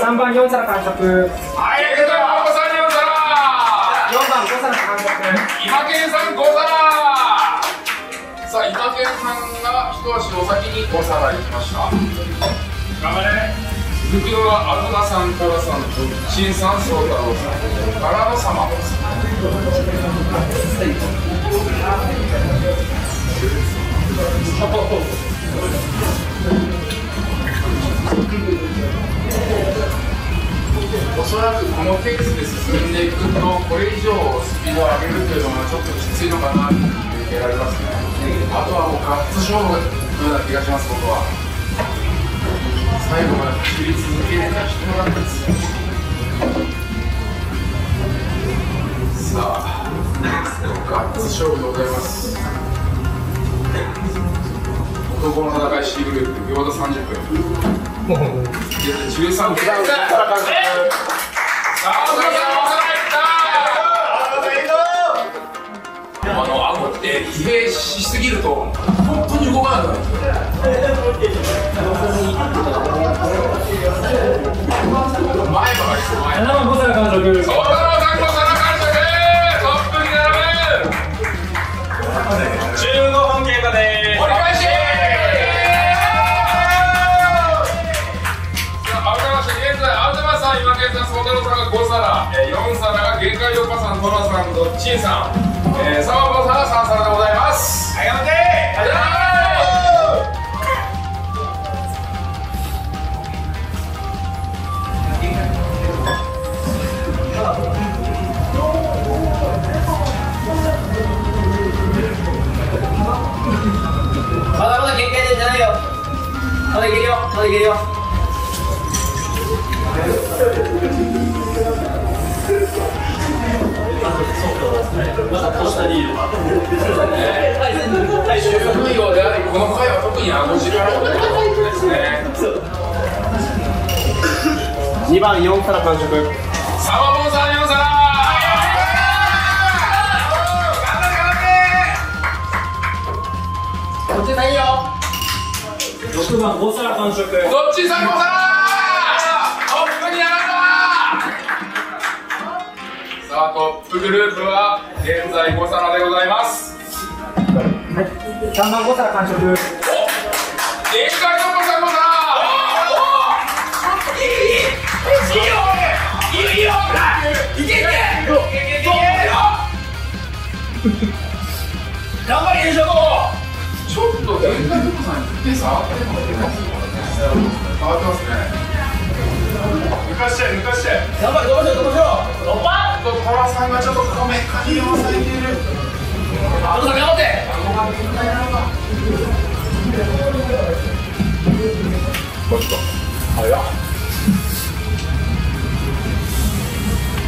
3番4皿完食。はいありがとうございますさん4皿4番5皿完食。今健さん5皿。さあ今健さんが一足お先に5皿いきました。頑張れ続くのは東さん、トラさん、新さん、宗太郎さんからの様。ですおそらくこのペースで進んでいくとこれ以上スピードを上げるというのはちょっときついのかなと見受けられますね。あとはもうガッツ勝負のような気がします僕は。最後まで走り続けれた人なんです。よさあガッツ勝負でございます男の戦い C グループ餃子30分現在13分ああの顎って疲弊しすぎると動かなくなるんですよ前ばかりです前7番5皿完食そうだろう看護さな感触トップに並ぶ15分経過です折り返しさあ改めまして現在東さん今現在ソーダロさんが5皿、えー、4皿が限界ドパさんトラさんとチンさん、えー、サマボさんが3皿でございます。はい頑張ってまだいけるよまだいけるよ。まだこしたリード収分量でありこの回は特に顎汁のことですね2番4皿完食サマボンさん4皿6番5皿完食どっちさん5皿トップに上がったさあトップグループは現在5皿でございます。3番5皿完食限界突破さんもさいいいいいいよいいよいいよいけいけいけいけいけ頑張れ優勝いですよ変わってますね。抜かしちゃえ抜かし頑張れ飛ばししよう突破トラさんがちょっとこめかみを割いている。あとさん頑張って。早っ。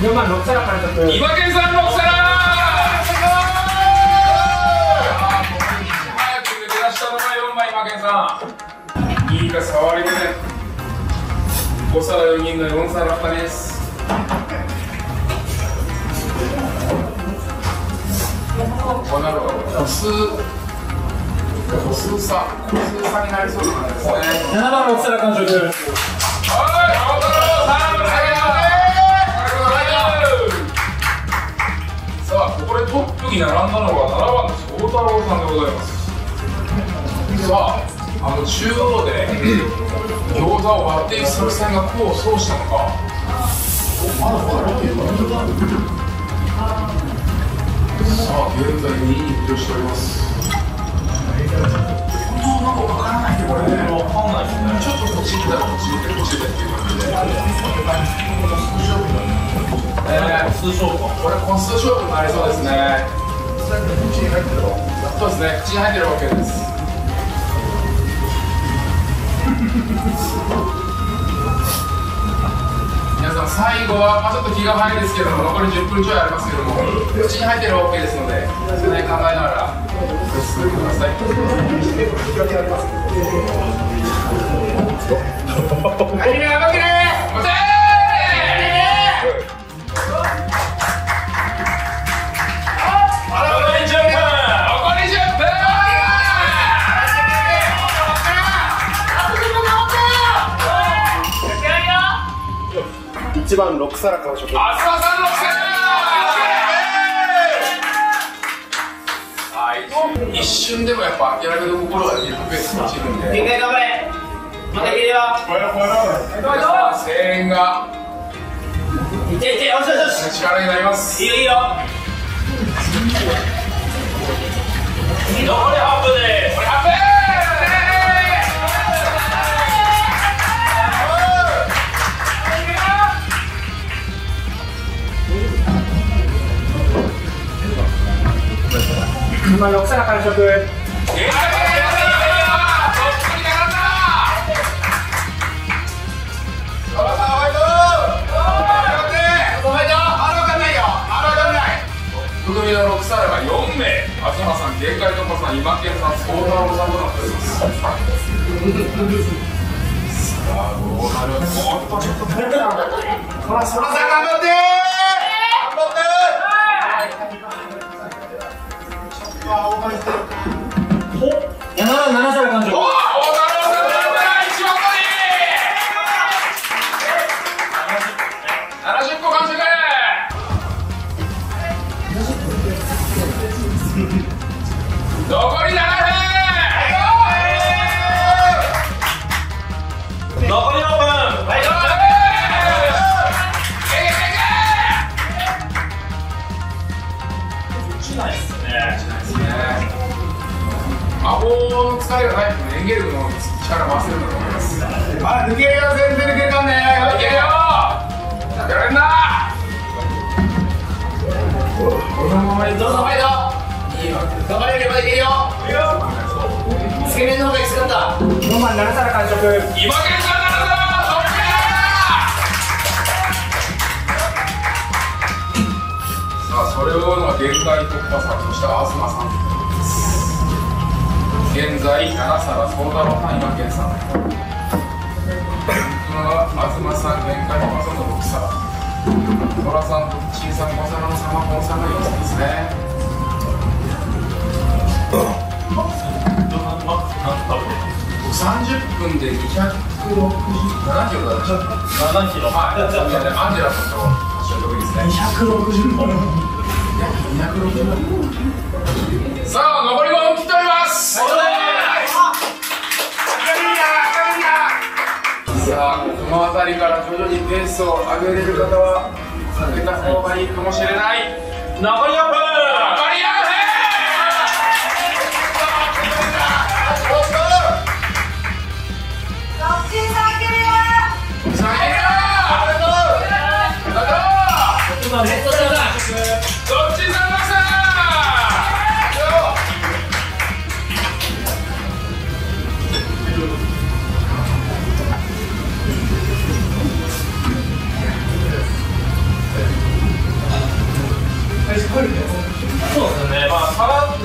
4番6皿監督岩健さんの皿のが4枚岩健さんいいか触りでね5皿4人の4皿ったですこうなると個数個数差個数差になりそうなんですね7番6皿完食はい、青太郎さ、あ、ここでトップに並んだのが7番の宗太郎さんでございます。さあ、あの中央で餃子を割っていく作戦が功を奏したのか。まだまださあ、現在2位に浮上しております。本当なんかわからないね、これね。わかんないね。ちょっとこっち行ったらこっち行って、こっち行ってっていう感じで。えー、個数勝負これ個数勝負になりそうですね。そうですね、口に入ってるわけです。皆さん最後は、まあ、ちょっと気が早いですけども残り10分ちょいありますけども口に入ってる OK ですのでそれ考えながら。ご続けくださいはいみんな1番6皿完食。さんのはい。一瞬でもやっぱ諦めの心がねペース落ちるんで限界頑張れ。またよ。声援がいけいけよしよしよし。力になります。いいよいいよ。残り8分です4番6皿完食福組の6皿が4名東さん、限界突破さん、今健さん、宗太郎さんとなっておりまら、そらさん頑張って7番7皿完食魔法の疲れがないとエンゲルの力を回せるんだと思いますあ抜けるよ全然抜けるかんねいけるよやれんなこのままいくどうぞファイトいいよ頑張れればいけるよいよつけ麺の方がきつかった4番7皿完食今健さんならさあそれを限界突破さんそして東さん現在7皿宗太郎さん今健さんは東さん限界突破さんの6皿寅さんと陳さん5皿のサマコンさんが4皿ですね30分で260、7キロだね。7キロ。はい。アンジェラさんと一緒の時ですね。260本。260本。この辺りから徐々にペースを上げれる方は避けた方がいいかもしれない。残り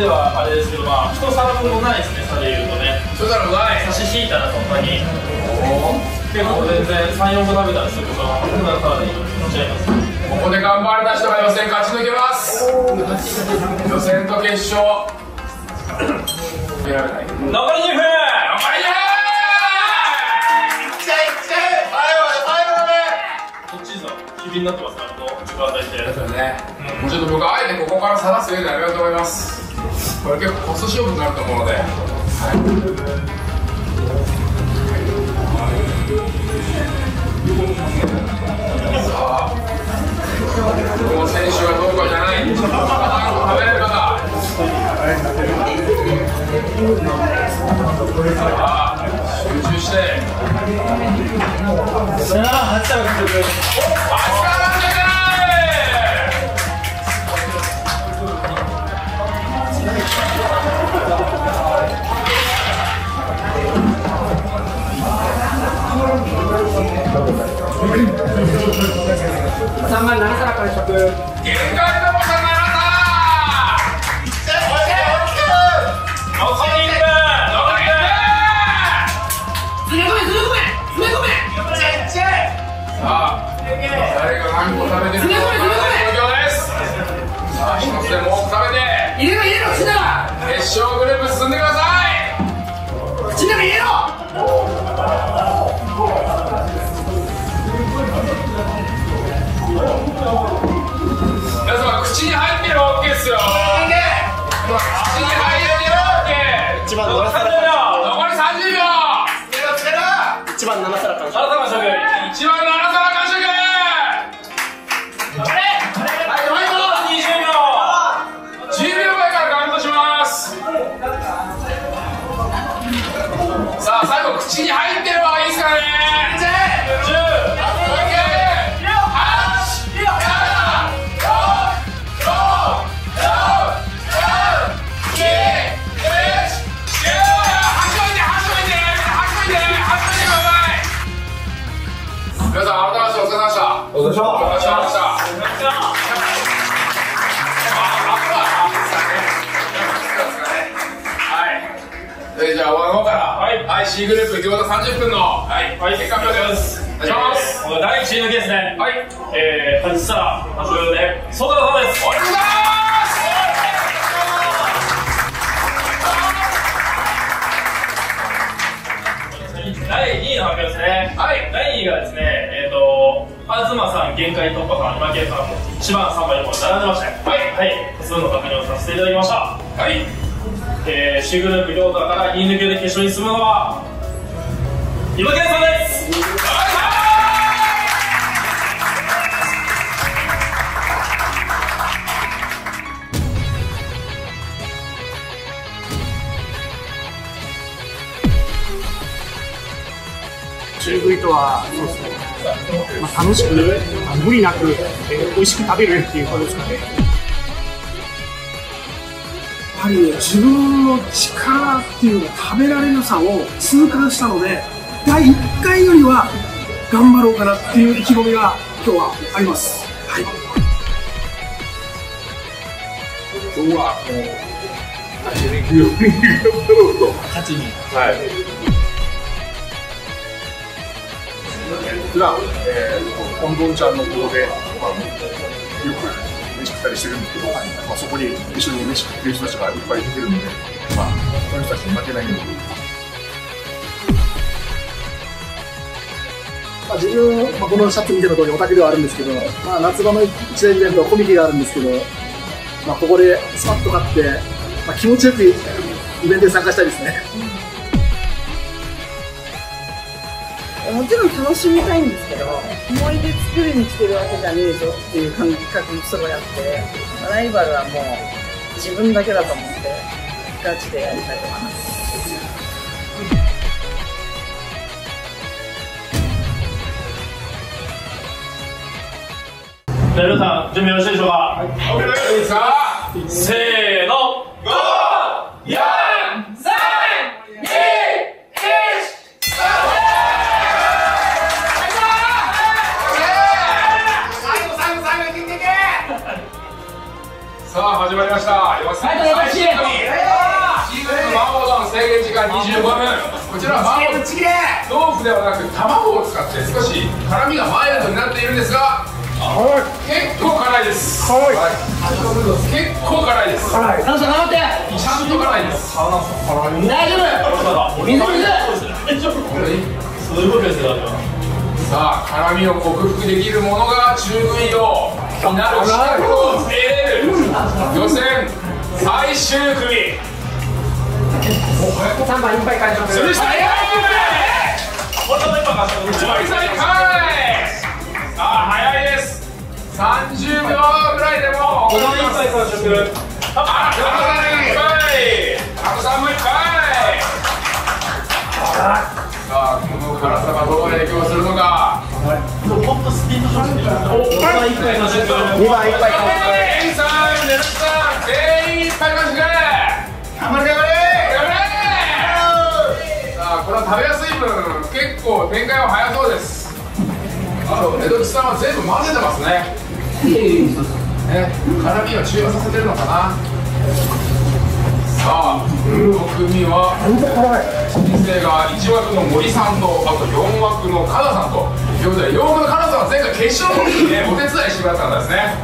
ではあれですけど、まあ、一皿分もないですね、差で言うとね。一皿もない。差し引いたらそんなに。結構全然3、4個食べたりすることは、普段からで違います。ここで頑張れた人が予選勝ち抜けます。予選と決勝。出られない。残り2分。残り2分。こっちぞ、機敏になってますから、この時間。でもうちょっと僕あえてここからさらすようにやめようと思いますこれ結構コスト勝負になると思うので、はい。さあこの選手はどうかじゃない。食べれるかがさあ集中して。さあ、8皿3番7皿完食さあ誰が何個食べてるかわからない状況ですさあ一つでも多く食べて入れろ入れろ口の中決勝グループ進んでください口の中 C グループ、餃子30分の、はい、はい、結果発表です。お願いします。この第1位のゲスね、はい、えー、8皿獲得で、ソダさんです。おめでとうござい第2位の発表ですね。はい。第2位がですね、えっ、と、東さん、限界突破さん、今圭さん、1番、3番、4番、並んでました。はい。はい。個数の確認をさせていただきました。はい。えー、C グループ餃子から2位抜けで決勝に進むのは、今圭さんです。中食い。とは、そうですね、まあ、楽しく、無理なく、えー美味しく食べるってい。うことですかね。やはり自分の力っていうの食べられるさを痛感したので、第1回よりは頑張ろうかなっていう意気込みが今日はあります。はい。今日はもう、走り切るように頑張ろうと。勝ちに。はい。普段、えー、本尊ちゃんの方で、まあ、ったりしてるんですけど、まあ、そこに一緒に飯食ってる人たちがいっぱい出てるので、まあ、その人たちに負けないように。まあ、自分、まあ、このシャツ見ての通りオタクではあるんですけど、まあ、夏場の一年イベント、コミケがあるんですけど、まあ、ここでスパッと買って、まあ、気持ちよくイベントに参加したいですね。もちろん楽しみたいんですけど思い出作りに来てるわけじゃねえぞっていう感覚もすごいあってライバルはもう自分だけだと思ってガチでやりたいと思います。じゃあ皆さん準備よろしいでしょうか？さあせーの。ゴー!やあ始まりました。よし最終組チームの麻婆丼制限時間25分。こちらは麻婆豆腐ではなく卵を使って少し辛みがマイルドになっているんですが結構辛いです。はい。結構辛いです。辛いちゃんと頑張って。ちゃんと辛いです。大丈夫。水水。すごいペースでさあ辛みを克服できるものが中軍用になる資格を得れる予選最終組。3番いっぱい返します。鶴下いさあ早いです。30秒ぐらいでもこの一杯完食あっ山田さん一杯あのさんも一杯。さあこの辛さがどう影響するのか。もっとスピード感じるお番一杯完食2番一杯完食全員さん全員一杯完食頑張れ頑張れさあこれは食べやすい分結構展開は早そうですあと江戸木さんは全部混ぜてますねね辛みを中和させてるのかなさあ6組は先生が1枠の森さんとあと4枠の加田さんということで4枠の加田さんは前回決勝の時にねお手伝いしてくださったんですね。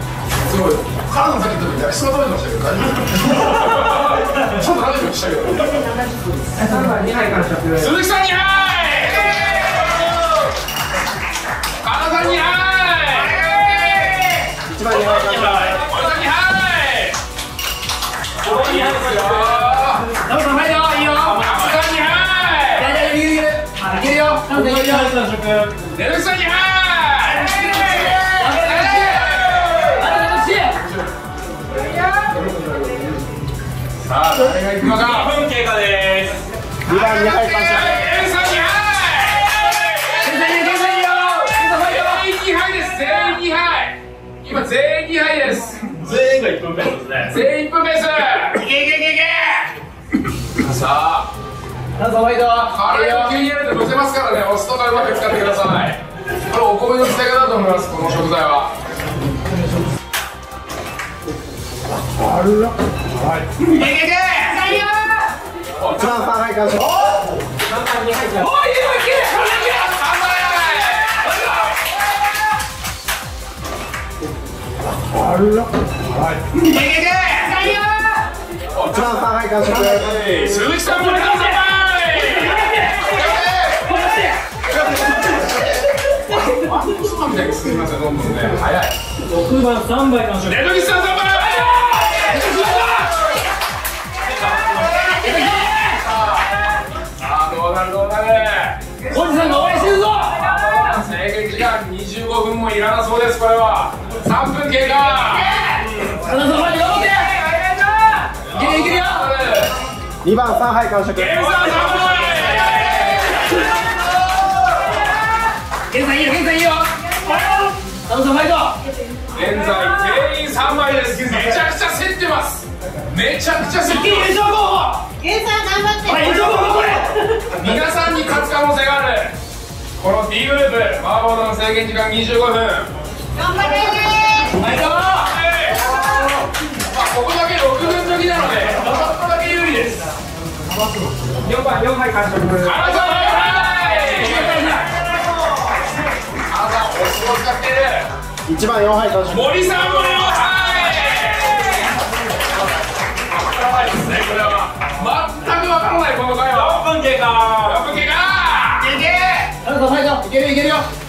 すごい。加田さんさっき言った時焼きそば食べてましたけど大丈夫ちょっと食べてましたけど。3番2杯完食鈴木さん2杯加田さん2杯一番2杯です。全員が1分ペースですね。全員1分ペース。いけいけいけいけ。さあナムさん前だカレーを急にやると乗せますからね。お酢とかうまく使ってください。これお米の使い方だと思いますこの食材は。あらはい。いけいけいけ。一番3杯完食3番2杯完食おいいよいけはいいけいけいけ一番3杯完食鈴木さんもねみたいに進みますよどんどんね早い6番3杯完食ネトギさん3番さあどうなるどうなる。おじさんが応援してるぞ。制限時間25分もいらなそうですこれは3分経過。カナさん前で頑張って。いけるいけるよ。2番3杯完食。ゲンさん3杯ゲンさんいいよゲンさんいいよ。さん前だ現在全員3枚です。めちゃくちゃ競ってます。めちゃくちゃ競ってます。優勝候補。ゲンさん頑張ってはい優勝候補。これ皆さんに勝つ可能性がある。この D グループ麻婆丼制限時間25分頑張れはいどうもまあここだけ6分時なのでちょっとだけ有利です4番4杯完食金沢4杯金沢お酢を使ってる1番4杯完食森さんも4杯ですねこれは全くわからないこの回は4分経過4分経過いけカナさん前だいけるいけるよ。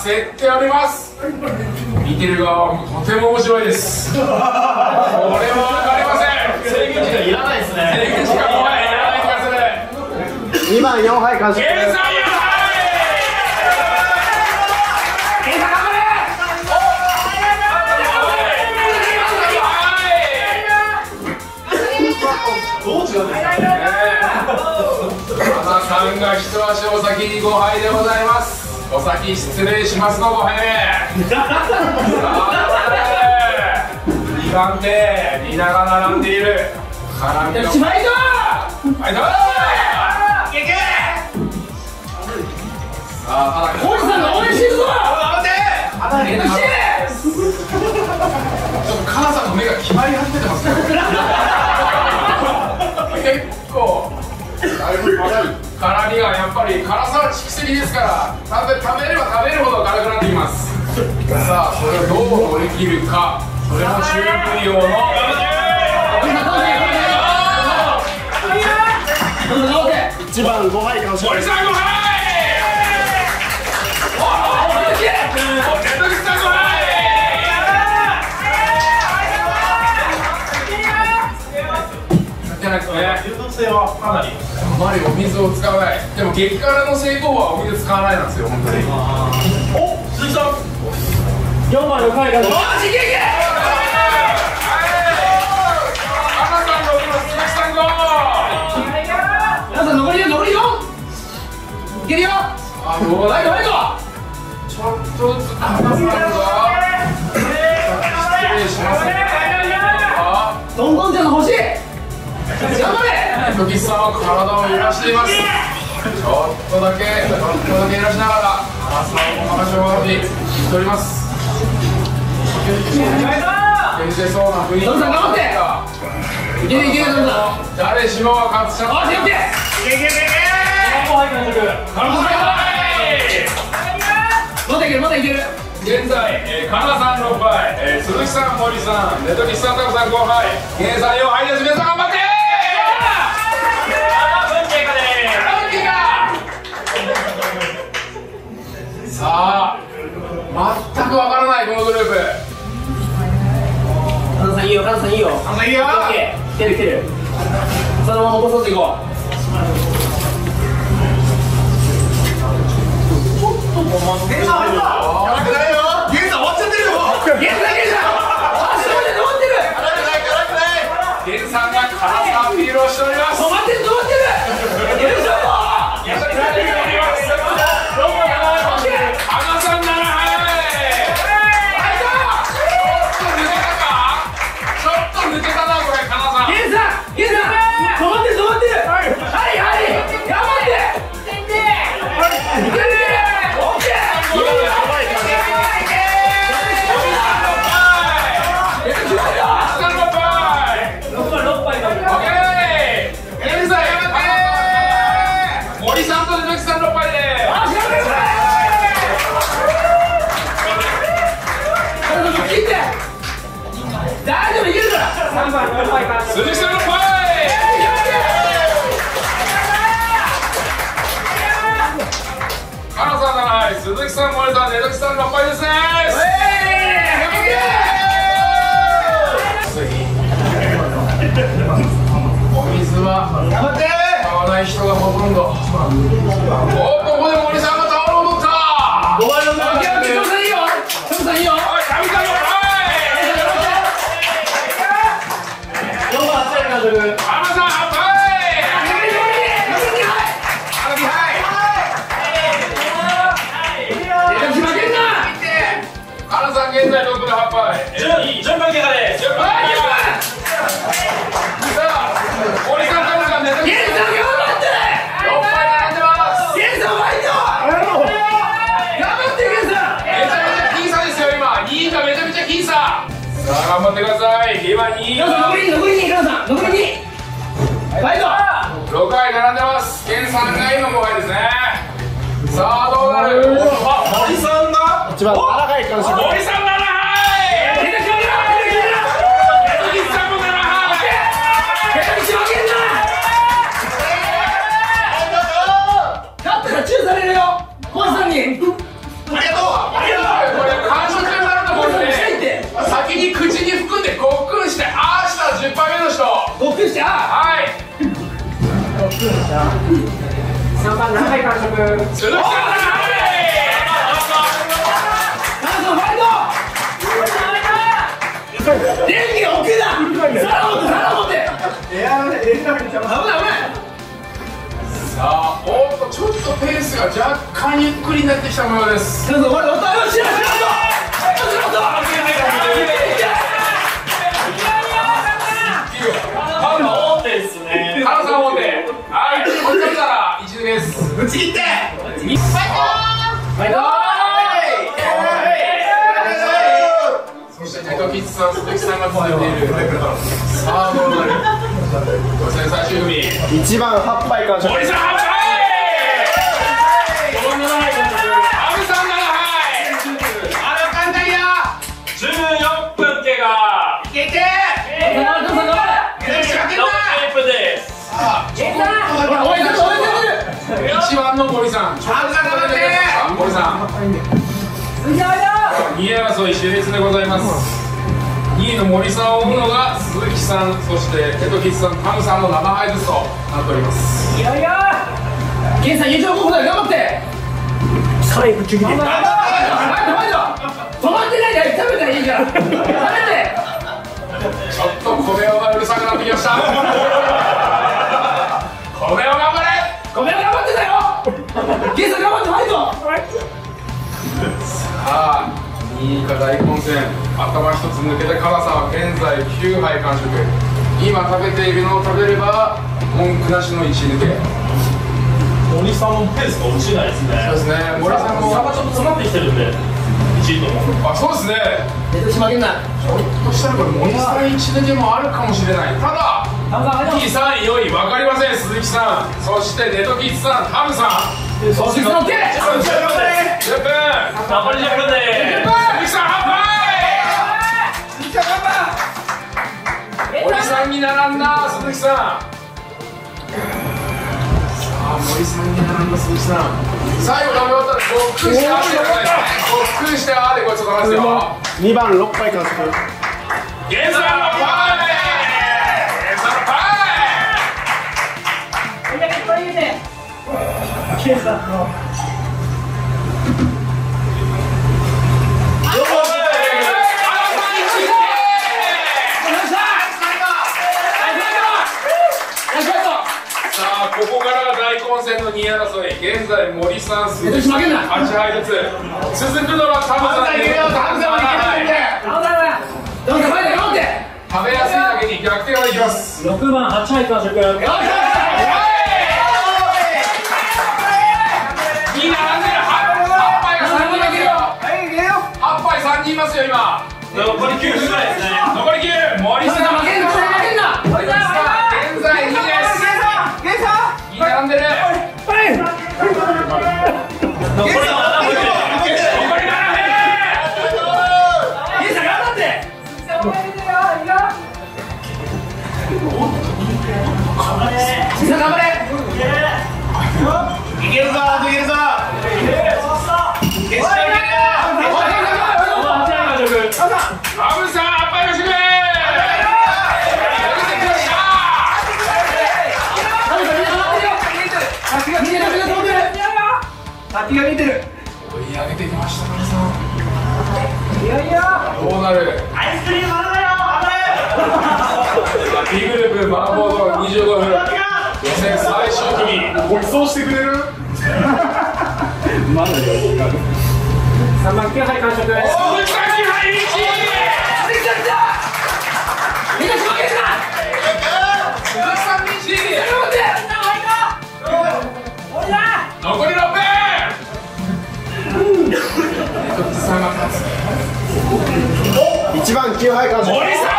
はいさあ競っております。見てる側はとても面白いです。これは分かりません。制限時間いらないですね。制限時間いいらない気がする。2番4杯完食。どう違うんですかマサさんが一足お先に5杯でございますお先失礼しますの5杯目さあ2番手ニナが並んでいる絡みのしまいだはいどういけさあコーチさんが応援してるぞ頑張ってよしちょっとカナさんの目が決まり始めてますね結構だいぶ辛い辛みがやっぱり辛さは蓄積ですから食べ食べれば食べるほど辛くなってきます。さあそれをどう乗り切るか。それも十分用の1番5杯完食森さん5杯おおおいしいおネットリスさん5杯じゃなくて性はかなり。あまりお水を使わない。でも激辛の成功はお水使わないなんですよ本当に。お鈴木さん。4番6回がよしいけいけ赤さんの鈴木さんご皆さん残りよ残りよ。いけるよ。あどういはいちょっとずつ赤さんが失礼します。あどんどんちゃんの欲しい頑張れ時さんは体を揺らしています。ちょっとだけちょっとだけ揺らしながら赤さんを話をに言っております。そうな雰囲気。頑張っていけるいける誰しもが勝つオッケーオッケーいけいけいけい5杯完食けまだいけるまだいける。現在、えー、カナさん6杯、えー、鈴木さん、森さん、ネトキスさん、タコさん5杯、ゲンさん4杯です。皆さん頑張ってさあ、全くわからないこのグループ。カナさんいいよカナさんいいよ。カナさんいいよ。来てる来てる。そのまま起こそうといこゲンさん入ったやばくなます現3回の5杯ですね。さあどうなる？森さんが1番7杯完食森さん7杯出てきた出てきた鈴木さんも回完食鈴木さん電気が OK ださら持ってさら持ってエアーエアーに邪魔危ない危ないさあおっとちょっとペースが若干ゆっくりになってきた模様です。ちょっと終わり終わった。よしよしよしパンさあどうなる予選最終組一番8杯完食森さん。8杯阿部さん。7杯あれ簡単や14分経過いけ。いけ頑張れ頑張れノーテープですほら応援してる応援してる一番の森さんちょっと頑張って森さん2位争い熾烈でございます2位の森さんを追うのが鈴木さんそしてテトキッズさんタムさんの7杯ずつとなっております。いやいや。ケンさん優勝候補だよ頑張って。最後中に頑張れ頑止まってないで食べたらいいから食べて。ちょっと米をがうるさくなってきました。米を頑張れ。ごめん頑張ってたよ。ケンさん頑張ってファイトさあ2位以下大混戦。頭一つ抜けて辛さは現在9杯完食今食べているのを食べれば文句なしの1抜け。森さんもペースが落ちないですね。そうですね。森さんも。差がちょっと詰まってきてるんで1位とも。あそうですね。ネトシ負けんな。ひょっとしたらこれ森さん1抜けもあるかもしれない。ただ2位3位4位分かりません。鈴木さん。そしてネトキッズさんハムさん鈴木さん10分残り10分で鈴木さん8杯森さんに並んだ鈴木さん。さあ森さんに並んだ鈴木さん。最後食べ終わったらごっくんしてあーでございますごっくんしてあーでごちそうさまですよ2番6杯完食。ゲンさんのここからが大混戦の2位争い現在森さん鈴木さん負けんな8杯ずつ続くのはタムさんでタムさんはいけるんで食べやすいだけに逆転はできます。6番8杯完食。よしよし人いますよ今。残り9分ぐらいですね。残り9森さん負けんな負けんな森さん現在2です2並んでる残り7分で残り7分ケンさん頑張ってケンさん頑張れいけるぞいけるぞ先が見てる。追い上げてきました。森さんどうなる？アイスクリームまだだよ頑張れ B グループマラボード25分。予選最終組。ご馳走してくれる？[laughs] 3番9杯完食鈴木さん2杯1鈴木さん来たみんな負けんな鈴木さん2位さんが勝つ。1番9杯完食森さん。9杯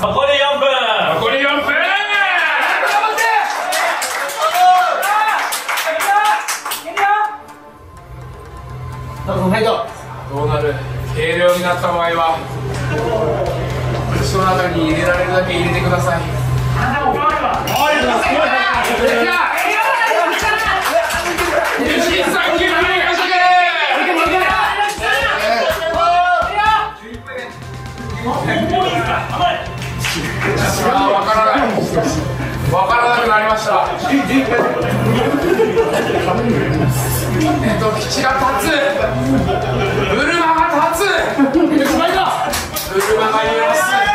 残り4分残り4分ファイトどうなる？軽量になった場合は。口車中に入れられるだけ入れてください。わからな。くなりました。えっと、が立つ。ブルマが立つ。ブルマがす。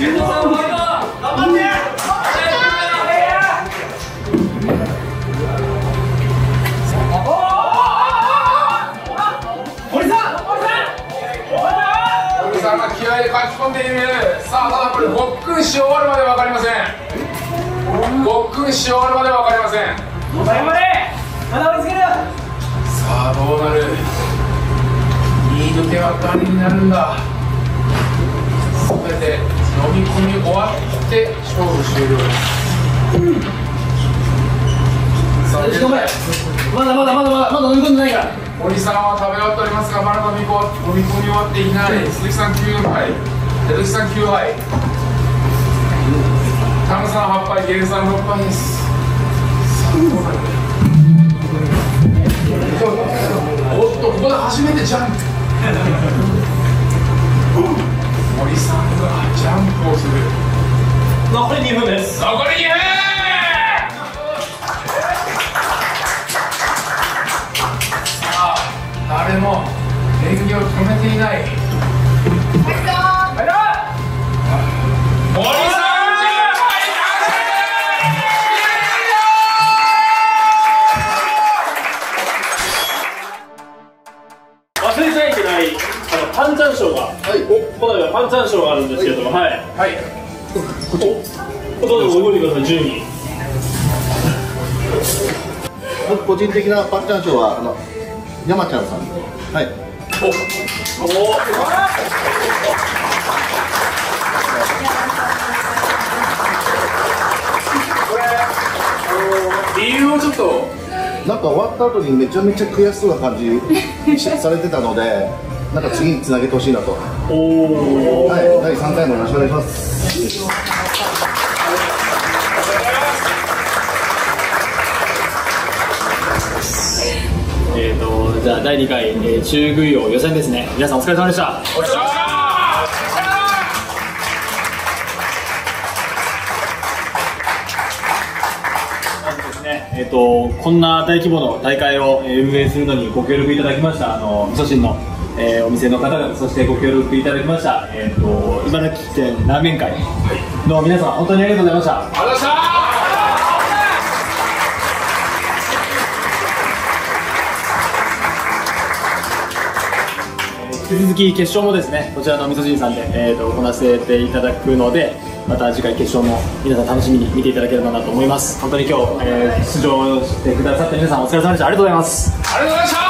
さん堀さんが気合で書き込んでいる。さあただこれごっくんし終わる？まで分かりませんごっくんし終わる？まで分かりません頑張れまだ追いつける？さあどうなる？いい抜けは何になる？んだ全て飲み込み終わって勝負終了です、さあ現在まだまだまだまだまだ飲み込んでないから。堀さんは食べ終わっておりますがまだ飲みこ飲み込み終わっていない鈴木さん9杯。鈴木さん9杯。タムさん8杯。ゲンさん6杯。ですうなるおっとここで初めてジャンプ森さんがジャンプをする残り2分です。残り2分。さあ誰も演技を止めていない人 [laughs] 個人的なパッチャン賞はあの山ちゃんさん。はい。おおすごい理由をちょっと。なんか終わった後にめちゃめちゃ悔しそうな感じ [laughs] されてたのでなんか次につなげてほしいなと。おお、はい、第3回もよろしくお願いします。じゃあ第2回、えー、中食い王予選ですね。皆さんお疲れ様でした。お疲れ様ですねえー、とこんな大規模の大会をえー運営するのにご協力いただきました。あの味噌汁の、えーお店の方々そしてご協力いただきました、えー、と茨城県ラーメン会の皆さん本当にありがとうございました。ありがとうございました引き続き決勝もですねこちらのみそ汁さんで、えー、と行わせていただくのでまた次回決勝も皆さん楽しみに見ていただければなと思います。本当に今日、えー出場してくださった皆さんお疲れ様でした。ありがとうございますありがとうございました。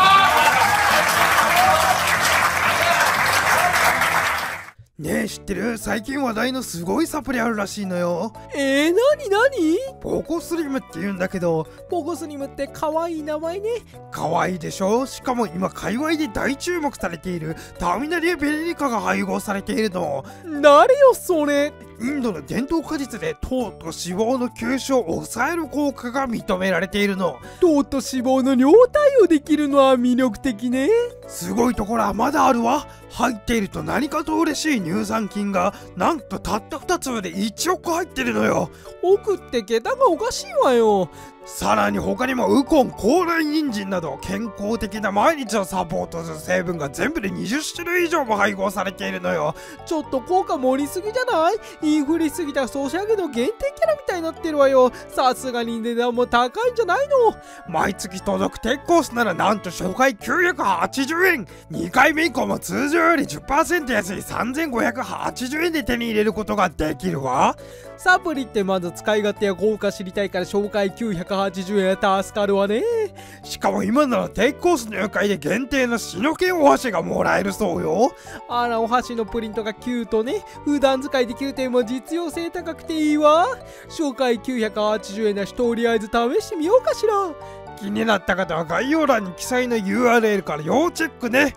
知ってる？最近話題のすごいサプリあるらしいのよ。えー、なになにポコスリムって言うんだけど。ポコスリムって可愛い名前ね。可愛いでしょ？しかも今界隈で大注目されている。ターミナリアベリリカが配合されているの。誰よそれインドの伝統果実で糖と脂肪の吸収を抑える効果が認められているの。糖と脂肪の両対応できるのは魅力的ね。すごいところはまだあるわ。入っていると何かと嬉しい乳酸菌がなんとたった2粒で1億入ってるのよ。奥って桁がおかしいわよさらに他にもウコン、高麗人参など健康的な毎日をサポートする成分が全部で20種類以上も配合されているのよ。ちょっと効果盛りすぎじゃない？インフレしすぎたソシャゲの限定キャラみたいになってるわよ。さすがに値段も高いんじゃないの？毎月届く鉄コースならなんと初回980円。2回目以降も通常より10%安い3580円で手に入れることができるわ。サプリってまず使い勝手や効果知りたいから紹介980円は助かるわね。しかも今ならテイクコースの入会で限定のシノケンお箸がもらえるそうよ。あらお箸のプリントがキュートね。普段使いできる点も実用性高くていいわ。紹介980円だしとりあえず試してみようかしら。気になった方は概要欄に記載の URL から要チェックね。